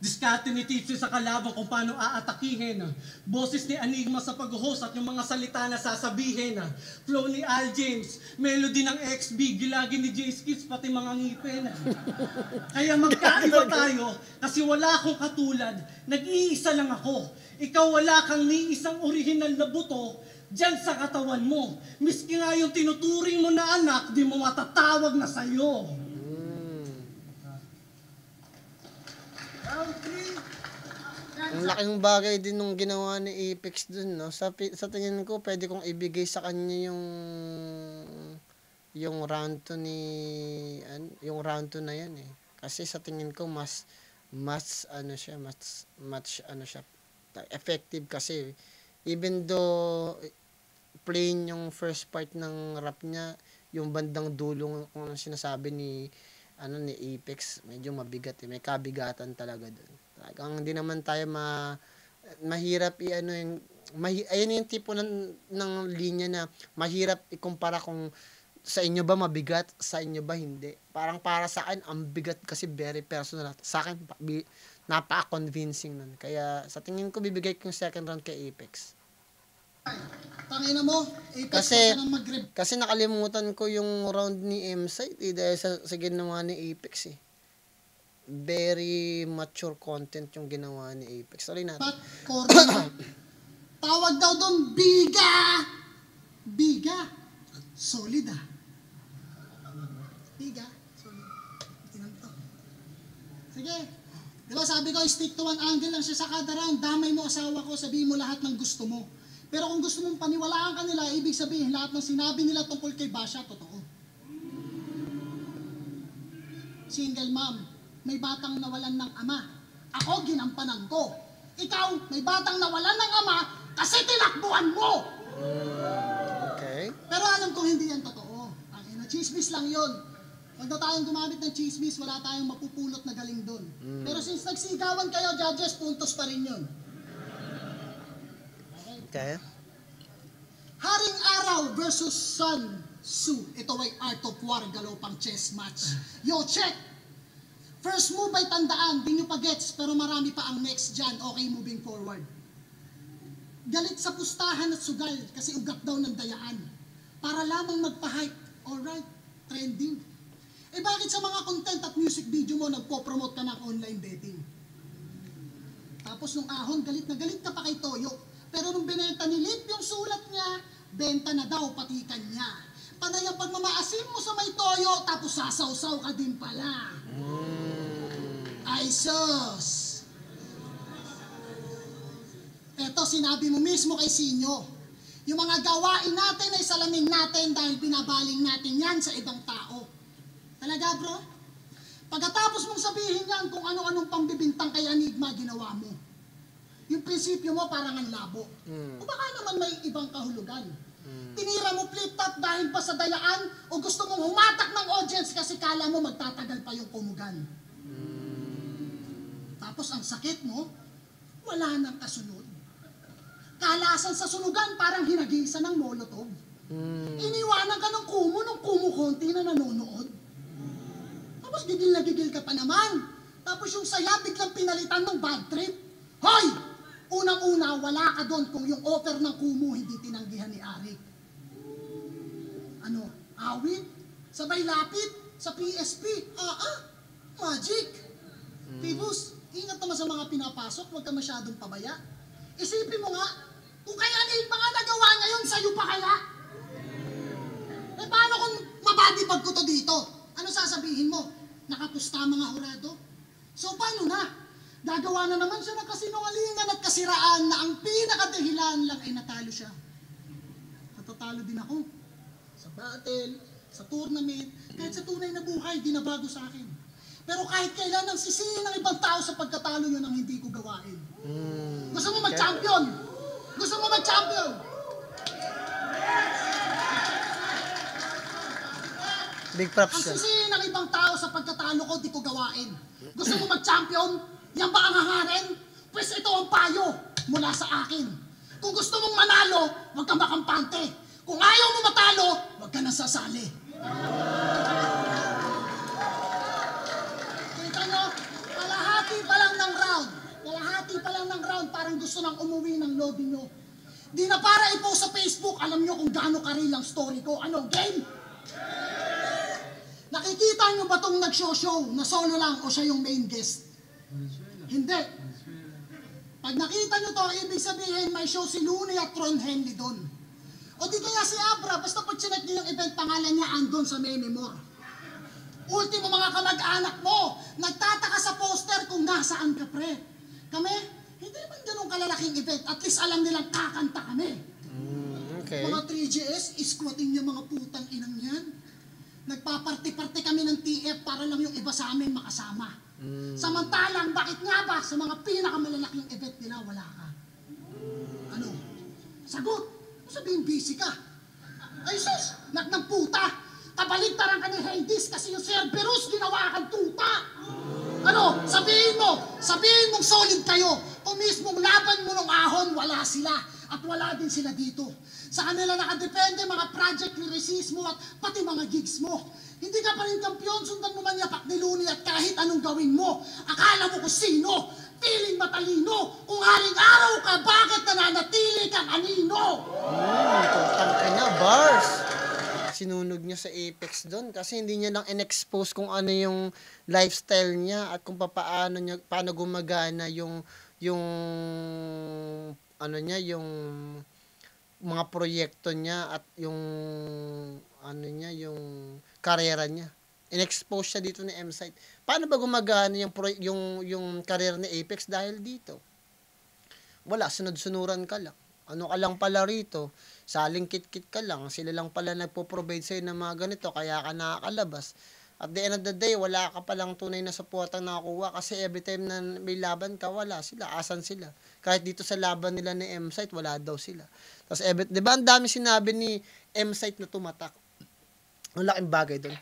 Diskarte ni Tipsy sa kalaban kung paano aatakihin. Boses ni Enigma sa pag-host at yung mga salita na sasabihin. Flow ni Al James, melody ng XB, gilagi ni J Skits, pati mga ngipin. Kaya magkaiba tayo kasi wala akong katulad. Nag-iisa lang ako. Ikaw wala kang ni isang original na buto dyan sa katawan mo. Miski nga yung tinuturing mo na anak, di mo matatawag na sa'yo. Round 3. Ang laking bagay din nung ginawa ni Apex dun, no? Sa, sa tingin ko, pwede kong ibigay sa kanya yung yung 2 ni yung 2 na yan eh. Kasi sa tingin ko mas mas ano siya, mas much ano siya effective kasi even though plain yung first part ng rap niya, yung bandang dulo kung ano sinasabi ni ano ni Apex, medyo mabigat eh. May kabigatan talaga doon. Talagang hindi naman tayo ma mahirap i ano yung mahi, ayun yung tipo ng, ng linya na mahirap ikumpara kung sa inyo ba mabigat, sa inyo ba hindi. Parang para sa akin, ang bigat kasi very personal. Sa akin, napaka-convincing nun. Kaya sa tingin ko, bibigay ko yung second round kay Apex. Tangina mo, Apex Kasi- ka mag-rev. Kasi nakalimutan ko yung round ni M-Site eh, dahil sa, sa ginawa ni Apex eh. Very mature content yung ginawa ni Apex. Sorry natin. Corner. Tawag daw doon, biga! Biga. Solid ah. Biga. Solid. Tinan to. Sige. Di ba sabi ko, stick to one angle lang siya sa kada round. Damay mo asawa ko, sabihin mo lahat ng gusto mo. Pero kung gusto mong paniwalaan ka nila, ibig sabihin lahat ng sinabi nila tungkol kay Basha, totoo. Single mom, may batang nawalan ng ama. Ako ginampanan ko. Ikaw, may batang nawalan ng ama kasi tinakbuhan mo. Okay. Pero alam kong hindi yan totoo. Ang ina, chismis lang yon. Huwag na tayong gumamit ng chismis, wala tayong mapupulot na galing doon. Pero since nagsigawan kayo, judges, puntos pa rin yun. Okay. Haring Araw versus Sun Tzu. Ito ay Art of War galopang chess match. Yo, check! First move ay tandaan, di nyo pa gets, pero marami pa ang next dyan. Okay, moving forward. Galit sa pustahan at sugal kasi ugat daw ng dayaan. Para lamang magpa-hype. Alright, trending. Eh bakit sa mga content at music video mo nagpo-promote ka ng online betting? Tapos nung ahon, galit na galit ka pa kay Toyo. Pero nung binenta ni Lip yung sulat niya, benta na daw pati kanya. Panay ang pagmamaasim mo sa may Toyo, tapos sasaw-saw ka din pala. Ay sus! Eto, sinabi mo mismo kay Sinyo. Yung mga gawain natin ay salamin natin dahil binabaling natin yan sa ibang tao. Talaga bro? Pagkatapos mong sabihin yan kung ano-anong pambibintang kay Enigma ginawa mo. Yung prinsipyo mo parang ang labo. O baka naman may ibang kahulugan. Tinira mo flip-top dahil ba sa dayaan o gusto mong humatak ng audience kasi kala mo magtatagal pa yung kumugan. Tapos ang sakit mo, wala nang kasunod. Kalasan sa sunugan parang hinagisa ng molotov. Iniwanan ka ng kumo nung kumukonti na nanonood. Tapos gigil na gigil ka pa naman. Tapos yung saya biglang pinalitan ng bad trip. Hoy! Unang-una, wala ka doon kung yung offer ng kumu hindi tinanggihan ni Arik. Ano? Awit? Sabay lapit? Sa PSP? Ah, ah! Magic! Tibus, ingat naman sa mga pinapasok, huwag ka masyadong pabaya. Isipin mo nga, kung kaya na yung mga nagawa ngayon, sa'yo pa kaya? Eh paano kung mabadibag ko to dito? Ano sasabihin mo? Nakapusta mga hurado? So paano na? Gagawa na naman siya ng kasinungalingan at kasiraan na ang pinakadahilan lang ay natalo siya. Natatalo din ako. Sa battle, sa tournament, kahit sa tunay na buhay, di na bago sa akin. Pero kahit kailan ang sisihin ng ibang tao sa pagkatalo yun ang hindi ko gawain. Gusto mo mag-champion? Gusto mo mag-champion? Big props Ang sisihin ng ibang tao sa pagkatalo ko, di ko gawain. Gusto mo mag-champion? Yan ba ang hangarin? Pwes ito ang payo mula sa akin. Kung gusto mong manalo, huwag kang makampante. Kung ayaw mo matalo, huwag ka nang sasali. Kita nyo, kalahati pa lang ng round. Kalahati pa lang ng round, parang gusto nang umuwi ng lobby nyo. Di na para i-post sa Facebook, alam nyo kung gaano karil ang story ko. Ano, game? Nakikita nyo ba tong nag-show-show na solo lang o siya yung main guest? Hindi. Pag nakita nyo to, ibig sabihin may show si Looney at Ron Henley doon. O di kaya si Abra, basta pag chinek nyo yung event, pangalan niya andon sa Menimore. Ultimo mga kamag-anak mo, nagtataka sa poster kung nasaan ka pre. Kami, hindi man ganun kalalaking event, at least alam nilang kakanta kami. Okay. Mga 3GS, squatting niya mga putang inang yan. Nagpaparty-party kami ng TF para lang yung iba sa amin makasama. Samantalang, bakit nga ba sa mga pinakamalalaking event nila wala ka? Ano? Sagot! Sabihin busy ka. Ay sus! Nak ng puta! Kabaligtaran ka ni Hades kasi yung Cerberus ginawa kang tuta! Ano? Sabihin mo! Sabihin mong solid kayo! Kung mismong laban mo ng ahon, wala sila. At wala din sila dito. Sa kanila nakadepende mga project ni Resist mo at pati mga gigs mo. Hindi ka pa rin kampiyon, sundan mo man yapak ni Looney at kahit anong gawin mo. Akala mo kung sino. Piling matalino. Kung haring araw ka, bakit nananatili kang anino? Hmm, putang ina, bars. Sinunog niya sa Apex doon kasi hindi niya lang in-expose kung ano yung lifestyle niya at kung paano niya paano gumagana yung yung ano niya yung mga proyekto niya at yung ano niya yung karera niya. In-expose siya dito ni M-Site. Paano ba gumagana yung pro- yung yung career ni Apex dahil dito? Wala, sunod-sunuran ka lang. Ano ka lang pala rito, saling kit-kit ka lang, sila lang pala nagpo-provide sa'yo ng mga ganito, kaya ka nakakalabas. At the end of the day, wala ka palang tunay na support ang nakakuha kasi every time na may laban ka, wala sila. Asan sila? Kahit dito sa laban nila ni M-Site, wala daw sila. Tapos, di ba ang dami sinabi ni M-Site na tumatak? Ang laking bagay doon.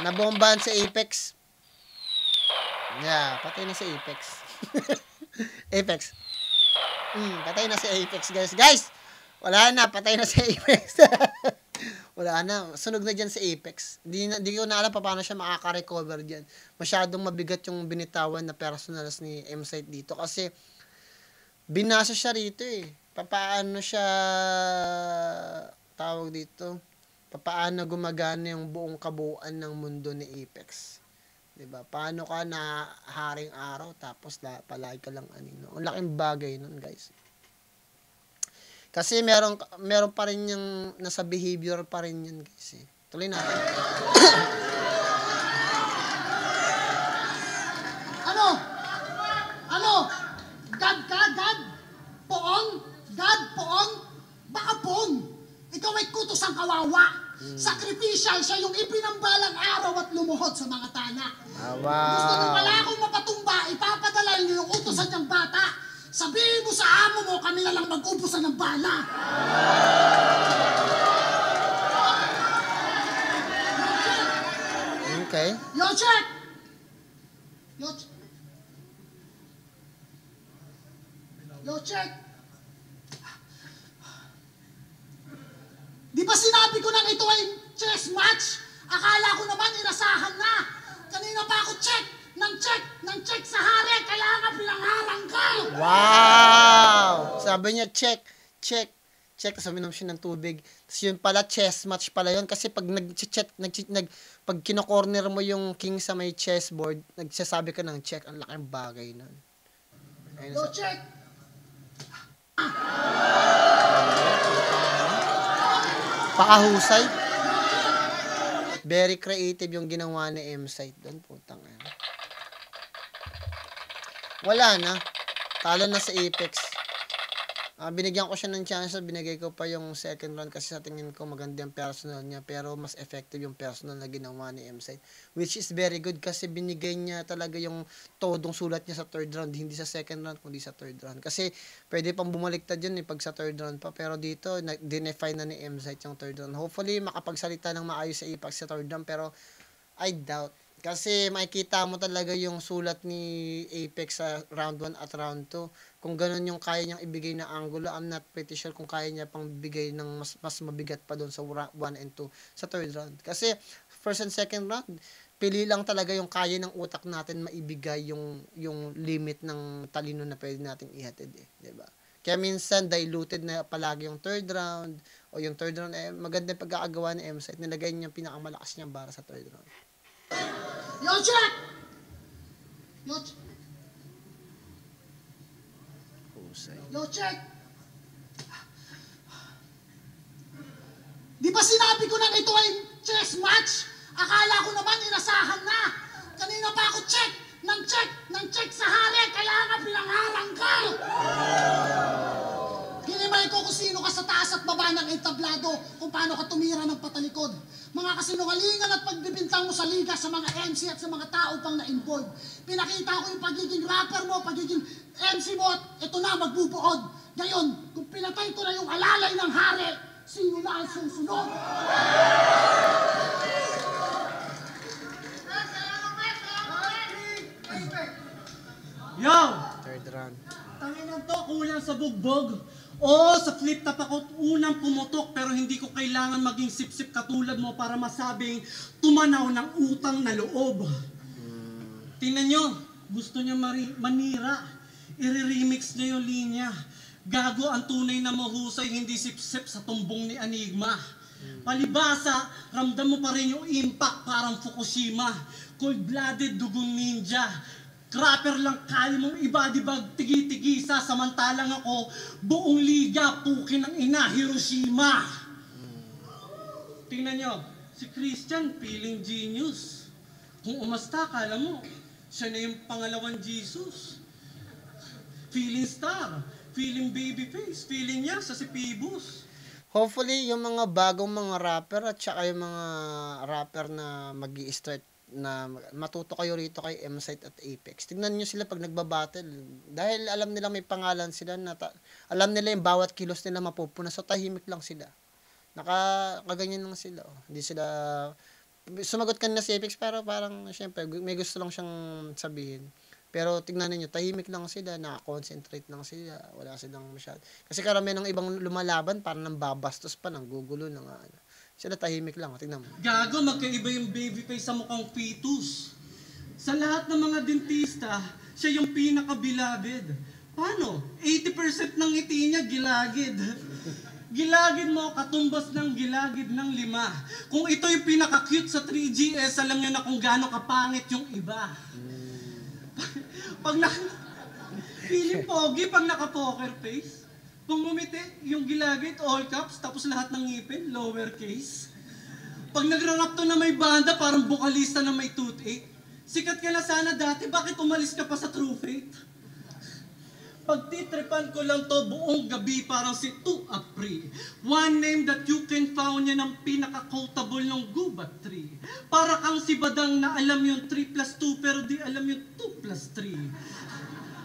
Nabombahan sa Apex. Yeah, patay na si Apex. Apex. Mm, patay na si Apex, guys. Guys, wala na, patay na si Apex. wala na, sunog na dyan si Apex. Di, na, di ko na alam pa paano siya makaka-recover dyan. Masyadong mabigat yung binitawan na personals ni M-Site dito kasi binasa siya rito eh. Papaano siya tawag dito? Papaano gumagana yung buong kabuuan ng mundo ni Apex. 'Di ba? Paano ka na haring araw tapos la, palagi ka lang anino. Ang laking bagay nun, guys. Kasi meron meron pa rin yung nasa behavior pa rin yun, guys. Eh. Tuloy natin. Ano? Ano? God ka? God? Poong? God? Poong? Baka poong. Ikaw ay kutos ang Sakripisyal siya yung ipinambalang araw at lumuhod sa mga tana. Ah, Gusto wow. wala akong mapatumba, ipapadala niyo yung utosan niyang bata. Sabihin mo sa amo mo, kami na lang mag-ubusan ng bala. Okay. Yo, check! Yo, ch- Yo, check! Di ba sinabi ko nang ito ay chess match? Akala ko naman inasahan na. Kanina pa ako check, nang check, nang check sa hari, kaya nga pinangharang ka. Wow! Sabi niya, check, check, check. Tapos uminom siya ng tubig. Tapos yun pala, chess match pala yun. Kasi pag nag-check, nag, nag, pag kino-corner mo yung king sa may chessboard, nagsasabi ka ng check. Ang laking bagay nun. Ayun, Yo, sa- check! Pakahusay. Very creative yung ginawa ni M-Site doon. Putang ina. Wala na. Talo na sa Apex. Ah, binigyan ko siya ng chance, binigay ko pa yung second round kasi sa tingin ko maganda yung personal niya pero mas effective yung personal na ginawa ni M-Site which is very good kasi binigay niya talaga yung todong sulat niya sa third round hindi sa second round kundi sa third round. Kasi pwede pang bumaliktad yun eh pag sa third round pa pero dito na- dinefine na ni M-Site yung third round. Hopefully makapagsalita ng maayos sa Apex sa third round pero I doubt kasi makikita mo talaga yung sulat ni Apex sa round 1 at round 2. Kung ganun yung kaya niyang ibigay na angulo, I'm not pretty sure kung kaya niya pang bigay ng mas, mas mabigat pa doon sa 1 and 2 sa third round. Kasi first and second round, pili lang talaga yung kaya ng utak natin maibigay yung yung limit ng talino na pwede nating ihatid eh, ba? Kaya minsan diluted na palagi yung third round o yung third round eh, maganda yung pagkakagawa ni M-Site. Nilagay niya pinakamalakas niyang bara sa third round. Yo, check! Yo, ch- Husay. Yo, check! Di ba sinabi ko nang ito ay chess match? Akala ko naman inasahan na. Kanina pa ako check, nang check, nang check sa hari, kaya nga pinangharang ka. Hinimay ko kung sino ka sa taas at baba ng entablado, kung paano ka tumira ng patalikod. Mga kasinungalingan at pagbibintang mo sa liga sa mga MC at sa mga tao pang na-involve. Pinakita ko yung pagiging rapper mo, pagiging MC mo at ito na magbubuod. Ngayon, kung pinatay ko na yung alalay ng hari, sino na ang susunod? Yo! Third round. Tanginan to, kulang sa bugbog. Oo, sa flip top ako unang pumutok pero hindi ko kailangan maging sip-sip katulad mo para masabing tumanaw ng utang na loob. Tingnan nyo, gusto niya mari- manira. I-remix niya yung linya. Gago ang tunay na mahusay, hindi sip-sip sa tumbong ni Enigma. Palibasa, ramdam mo pa rin yung impact parang Fukushima. Cold-blooded dugong ninja. Crapper lang kaya mong ibadibag tigi-tigisa samantalang ako buong liga pukin ng ina Hiroshima. Tingnan nyo, si Christian feeling genius. Kung umasta, kala mo, siya na yung pangalawang Jesus. Feeling star, feeling baby face, feeling niya sa si Phoebus. Hopefully, yung mga bagong mga rapper at saka yung mga rapper na mag start na matuto kayo rito kay M-Site at Apex. Tingnan nyo sila pag nagbabattle. Dahil alam nila may pangalan sila na ta- alam nila yung bawat kilos nila mapupuna. So tahimik lang sila. Naka lang sila. Oh. Hindi sila sumagot kanina si Apex pero parang syempre may gusto lang siyang sabihin. Pero tignan niyo tahimik lang sila, naka-concentrate lang sila, wala silang masyad. Kasi karamihan ng ibang lumalaban parang nang babastos pa, nang gugulo, nang ano. Sila tahimik lang, tignan mo. Gago, magkaiba yung baby face sa mukhang fetus. Sa lahat ng mga dentista, siya yung pinaka-beloved. Paano? 80% ng ngiti niya gilagid. Gilagid mo, katumbas ng gilagid ng lima. Kung ito yung pinaka-cute sa 3GS, alam niyo na kung gaano kapangit yung iba. pag na... Feeling pogi pag naka-poker face. Kung ngumiti, yung gilagid, all caps, tapos lahat ng ngipin, lowercase. Pag nagrarap to na may banda, parang bukalista na may toothache. Sikat ka na sana dati, bakit umalis ka pa sa True Fate? Pagtitripan ko lang to buong gabi parang si Tu Apri. One name that you can found niya ng pinaka-quotable ng gubat tree. Para kang si Badang na alam yung 3 plus 2 pero di alam yung 2 plus 3.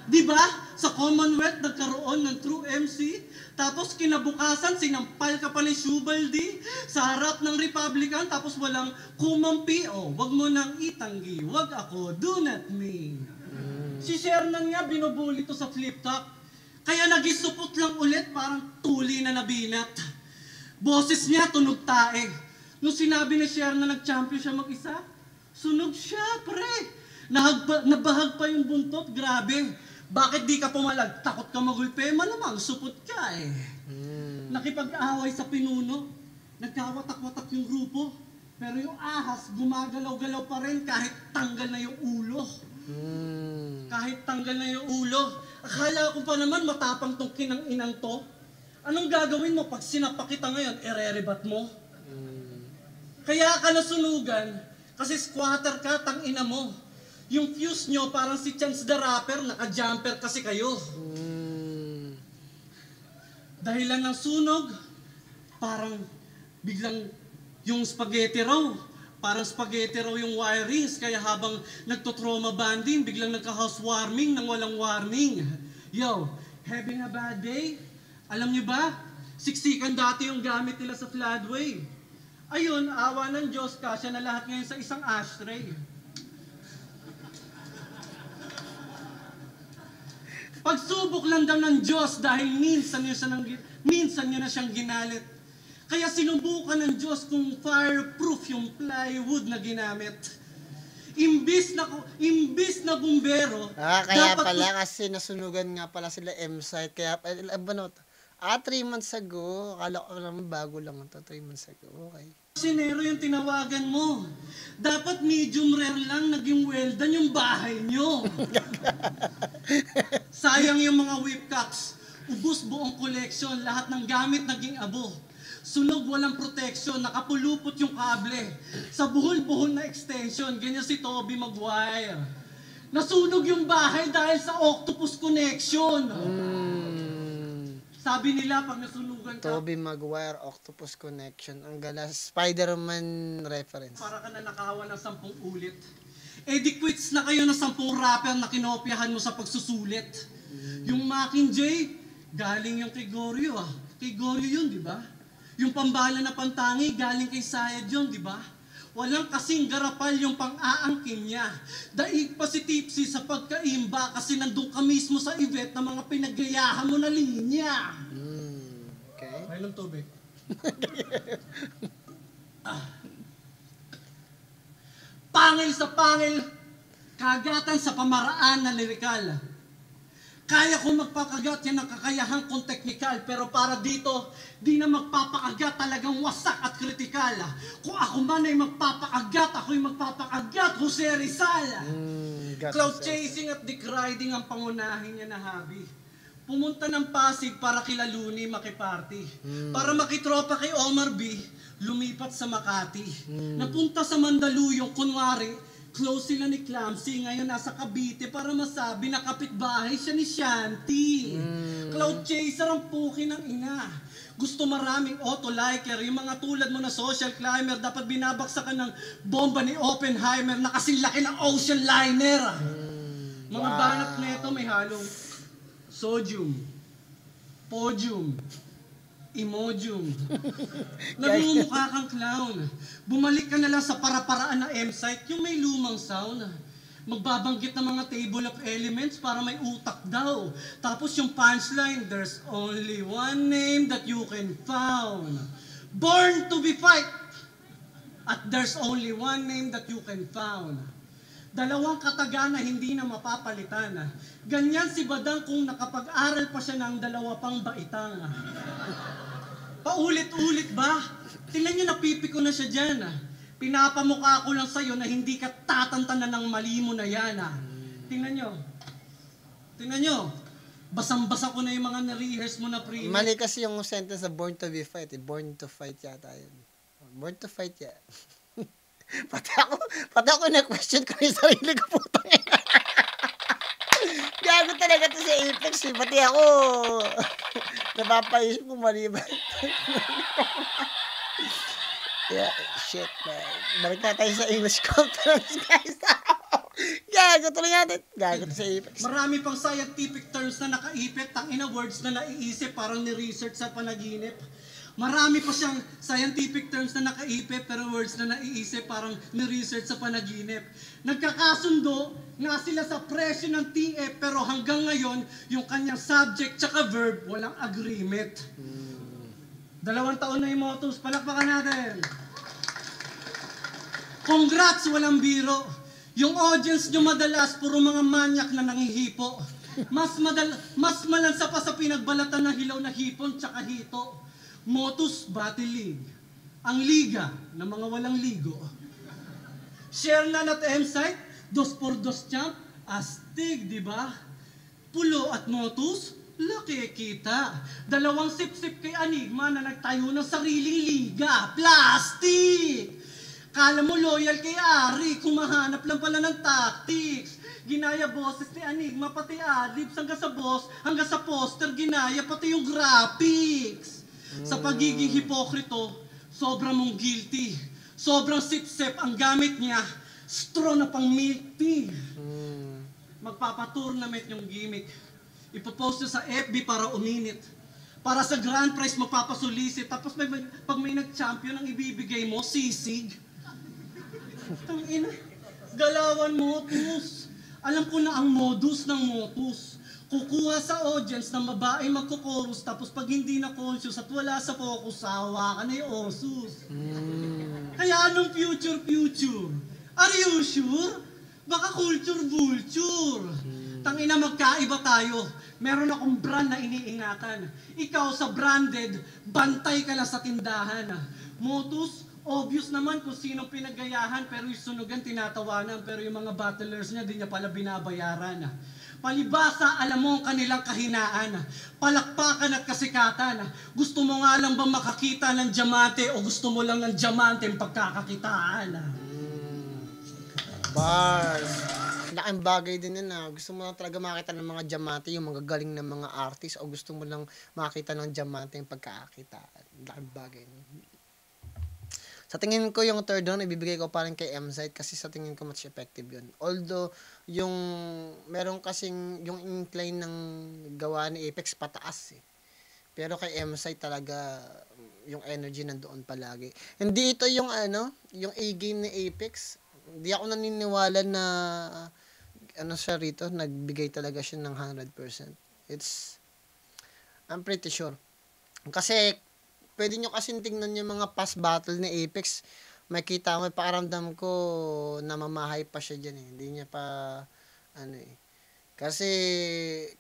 Di ba? Sa Commonwealth nagkaroon ng true MC. Tapos kinabukasan, sinampal ka pa ni Shubaldi sa harap ng Republican. Tapos walang kumampi. O, wag mo nang itanggi. Wag ako. Do not me. Si Shernan nga, binubuli to sa flip top. Kaya nagisupot lang ulit, parang tuli na nabinat. Boses niya, tunog tae. Nung sinabi ni Shernan nag-champion siya mag-isa, sunog siya, pre. Nahagba, nabahag pa yung buntot, grabe. Bakit di ka pumalag? Takot ka magulpe? Malamang, supot ka eh. Nakipag-away sa pinuno. Nagkawatak-watak yung grupo. Pero yung ahas, gumagalaw-galaw pa rin kahit tanggal na yung ulo. Mm. Kahit tanggal na yung ulo. Akala ko pa naman matapang tong kinang-inang to. Anong gagawin mo pag sinapak kita ngayon, ererebat mo? Kaya ka nasunugan, kasi squatter ka, tang ina mo. Yung fuse nyo, parang si Chance the Rapper, naka-jumper kasi kayo. Mm. Dahilan ng sunog, parang biglang yung spaghetti raw. Parang spaghetti raw yung wirings, kaya habang nagtotrauma banding, biglang nagka-housewarming nang walang warning. Yo, having a bad day? Alam niyo ba? Siksikan dati yung gamit nila sa floodway. Ayun, awa ng Diyos, kasya na lahat ngayon sa isang ashtray. Pagsubok lang daw ng Diyos dahil minsan niya, siya nang, minsan niya na siyang ginalit. Kaya sinubukan ng Diyos kung fireproof yung plywood na ginamit. Imbis na, imbis na bumbero, Ah, kaya dapat pala kasi nasunugan nga pala sila M-site. Kaya, ano? Ah, 3 months ago. Akala ko naman bago lang ito. 3 months ago. Okay. Sinero yung tinawagan mo. Dapat medium rare lang naging well done yung bahay nyo. Sayang yung mga whipcocks. Ubus buong collection, lahat ng gamit naging abo. Sunog walang protection, nakapulupot yung kable. Sa buhol-buhol na extension, ganyan si Toby Maguire. Nasunog yung bahay dahil sa octopus connection. Mm. Sabi nila pag nasunugan ka, Toby Maguire, Octopus Connection. Ang gala, Spider-Man reference. para ka na nakawan ng sampung ulit. Eh di quits na kayo ng sampung rapper na kinopyahan mo sa pagsusulit. Yung Mockingjay, galing yung kay Goryo ah. Kay Goryo yun, di ba? Yung pambala na pantangi, galing kay Sayed yun, di ba? Walang kasing garapal yung pang-aangkin niya. Daig pa si Tipsy sa pagkaimba kasi nandun ka mismo sa event ng mga pinagayahan mo na linya. Mm. May tubig. Pangil sa pangil, kagatan sa pamaraan na lirikal. Kaya ko magpakagat yan ang kakayahan kong teknikal, pero para dito, di na magpapakagat talagang wasak at kritikal. Kung ako man ay magpapakagat, ako'y magpapakagat, Jose Rizal. Mm, Cloud chasing at dick riding ang pangunahin niya na hobby. Pumunta ng Pasig para kila Luni makiparty. Para makitropa kay Omar B, lumipat sa Makati. Napunta sa Mandaluyong, kunwari, close sila ni Clamsy, ngayon nasa Cavite para masabi na kapitbahay siya ni Shanti. Cloud chaser ang puki ng ina. Gusto maraming auto-liker, yung mga tulad mo na social climber, dapat binabaksakan ng bomba ni Oppenheimer na kasing laki ng ocean liner. Mga banat nito may halong sodium, podium, Imodium. Nagmumukha kang clown. Bumalik ka na lang sa para-paraan na M-site, yung may lumang sound. Magbabanggit ng mga table of elements para may utak daw. Tapos yung punchline, there's only one name that you can found. Born to be fight. At there's only one name that you can found. Dalawang kataga na hindi na mapapalitan. Ganyan si Badang kung nakapag-aral pa siya ng dalawa pang baitang. Paulit-ulit ba? Tingnan niyo, napipiko na siya dyan. Pinapamukha ko lang sa'yo na hindi ka tatantanan ng mali mo na yan. Tingnan niyo. Tingnan niyo. Basang-basa ko na yung mga na-rehearse mo na pre. Mali kasi yung sentence na born to be fight. Eh. Born to fight yata yun. Born to fight ya. pati ako, pati ako na-question ko yung sarili ko putang ina. Gago talaga to si Apex eh. Pati ako, napapaisip ko mali ba? yeah, shit man. Balik na tayo sa English conference guys. Gago tuloy natin. Gago to si Apex. Marami pang scientific terms na nakaipit, tangina words na naiisip, parang ni-research sa panaginip. Marami pa siyang scientific terms na nakaipit, pero words na naiisip, parang ni-research sa panaginip. Nagkakasundo nga sila sa presyo ng TF, pero hanggang ngayon, yung kanyang subject tsaka verb, walang agreement. Dalawang taon na yung motos, palakpakan natin. Congrats, walang biro. Yung audience nyo madalas, puro mga manyak na nangihipo. Mas madal mas malansa pa sa pinagbalatan ng hilaw na hipon tsaka hito. Motus Battle League. Ang liga ng mga walang ligo. Share na nat M-site, dos por dos champ, astig, di ba? Pulo at Motus, laki kita. Dalawang sip-sip kay Anigma na nagtayo ng sariling liga. Plastic! Kala mo loyal kay Ari, kumahanap lang pala ng tactics. Ginaya boses ni Enigma, pati adlibs hanggang sa boss, hanggang sa poster, ginaya pati yung graphics. Sa pagiging hipokrito, sobrang mong guilty. Sobrang sip-sip ang gamit niya, straw na pang milk tea. Magpapatournament yung gimmick. Ipopost niya sa FB para uminit. Para sa grand prize magpapasulisit. Tapos may, pag may nag-champion ang ibibigay mo, sisig. Tangina, galawan motus. Alam ko na ang modus ng motus. Kukuha sa audience ng babae magkukorus tapos pag hindi na conscious at wala sa focus, sawa ka na yung osus. Kaya anong future future? Are you sure? Baka culture vulture. Tangina magkaiba tayo. Meron akong brand na iniingatan. Ikaw sa branded, bantay ka lang sa tindahan. Motus, obvious naman kung sino pinagayahan pero yung sunugan tinatawanan pero yung mga battlers niya di niya pala binabayaran. Palibasa, alam mo ang kanilang kahinaan. Palakpakan at kasikatan. Gusto mo nga lang ba makakita ng diamante o gusto mo lang ng diamante ang pagkakakitaan? Bars. Laking bagay din yun na gusto mo lang talaga makita ng mga diamante, yung mga galing ng mga artist o gusto mo lang makita ng diamante yung pagkakakita. Laking bagay. Sa tingin ko yung third round, ibibigay ko parang kay M-Site kasi sa tingin ko much effective yun. Although, yung meron kasing yung incline ng gawa ni Apex pataas eh. Pero kay M-Site talaga yung energy nandoon palagi. Hindi ito yung ano, yung A-game ni Apex. Hindi ako naniniwala na ano siya rito, nagbigay talaga siya ng 100%. It's I'm pretty sure. Kasi pwede nyo kasi tingnan yung mga past battle ni Apex. Makita mo, pakaramdam ko na mamahay pa siya dyan eh. Hindi niya pa, ano eh. Kasi,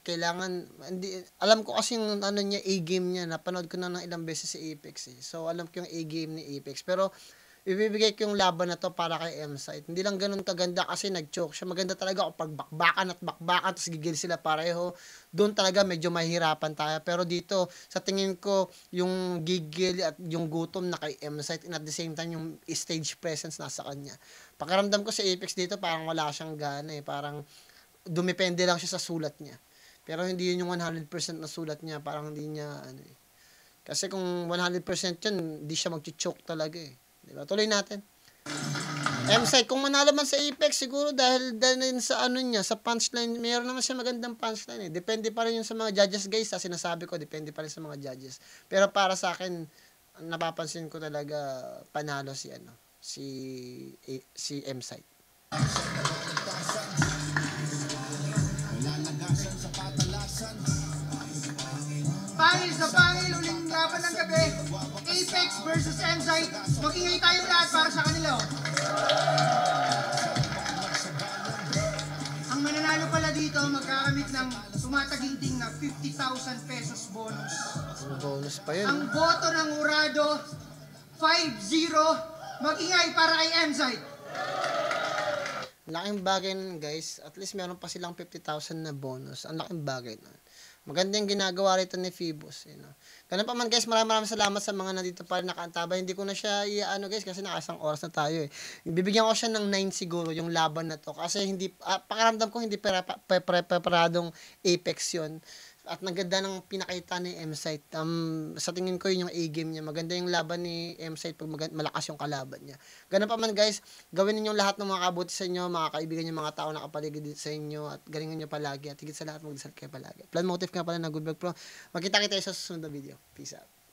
kailangan, hindi, alam ko kasi yung ano niya, A-game niya. Napanood ko na ng ilang beses si Apex eh. So, alam ko yung A-game ni Apex. Pero, ibibigay ko yung laban na to para kay M-Site. Hindi lang ganun kaganda kasi nag-choke siya. Maganda talaga kung pag bakbakan at bakbakan tapos gigil sila pareho. Doon talaga medyo mahirapan tayo. Pero dito, sa tingin ko, yung gigil at yung gutom na kay M-Site and at the same time yung stage presence nasa kanya. Pakaramdam ko sa Apex dito parang wala siyang gana eh. Parang dumepende lang siya sa sulat niya. Pero hindi yun yung 100% na sulat niya. Parang hindi niya ano eh. Kasi kung 100% yun, hindi siya mag-choke talaga eh. Diba? Tuloy natin. M-Site, kung manalo man sa Apex, siguro dahil din sa ano niya, sa punchline, mayroon naman siya magandang punchline eh. Depende pa rin yun sa mga judges guys, sa sinasabi ko, depende pa rin sa mga judges. Pero para sa akin, napapansin ko talaga panalo si ano, si A- si M-Site. Apex versus Enzyte. Mag-ingay tayo lahat para sa kanila. oh. Ang mananalo pala dito, magkakamit ng tumataginting na 50,000 pesos bonus. Bonus pa yun. Ang boto ng Urado, 5-0. Mag-ingay para kay Enzyte. Laking bagay nun guys. At least meron pa silang 50,000 na bonus. Ang laking bagay nun. Maganda yung ginagawa rito ni Phoebus. You know. Ganun pa man guys, maraming maraming salamat sa mga nandito pa rin nakaantaba. Hindi ko na siya iaano guys kasi nakasang oras na tayo eh. Bibigyan ko siya ng 9 siguro yung laban na to. Kasi hindi, ah, pakiramdam ko hindi pre- pre- pre- preparadong Apex yun. At naganda ng pinakita ni M-Site. Um, sa tingin ko yun yung A-game niya. Maganda yung laban ni M-Site pag maga- malakas yung kalaban niya. Ganun pa man guys, gawin ninyo lahat ng mga kabuti sa inyo, mga kaibigan niyo, mga tao na kapaligid sa inyo, at galingan niyo palagi, at higit sa lahat, magdasal kayo palagi. Plan motive nga pala ng Good Vlog Pro. Magkita kita sa susunod na video. Peace out.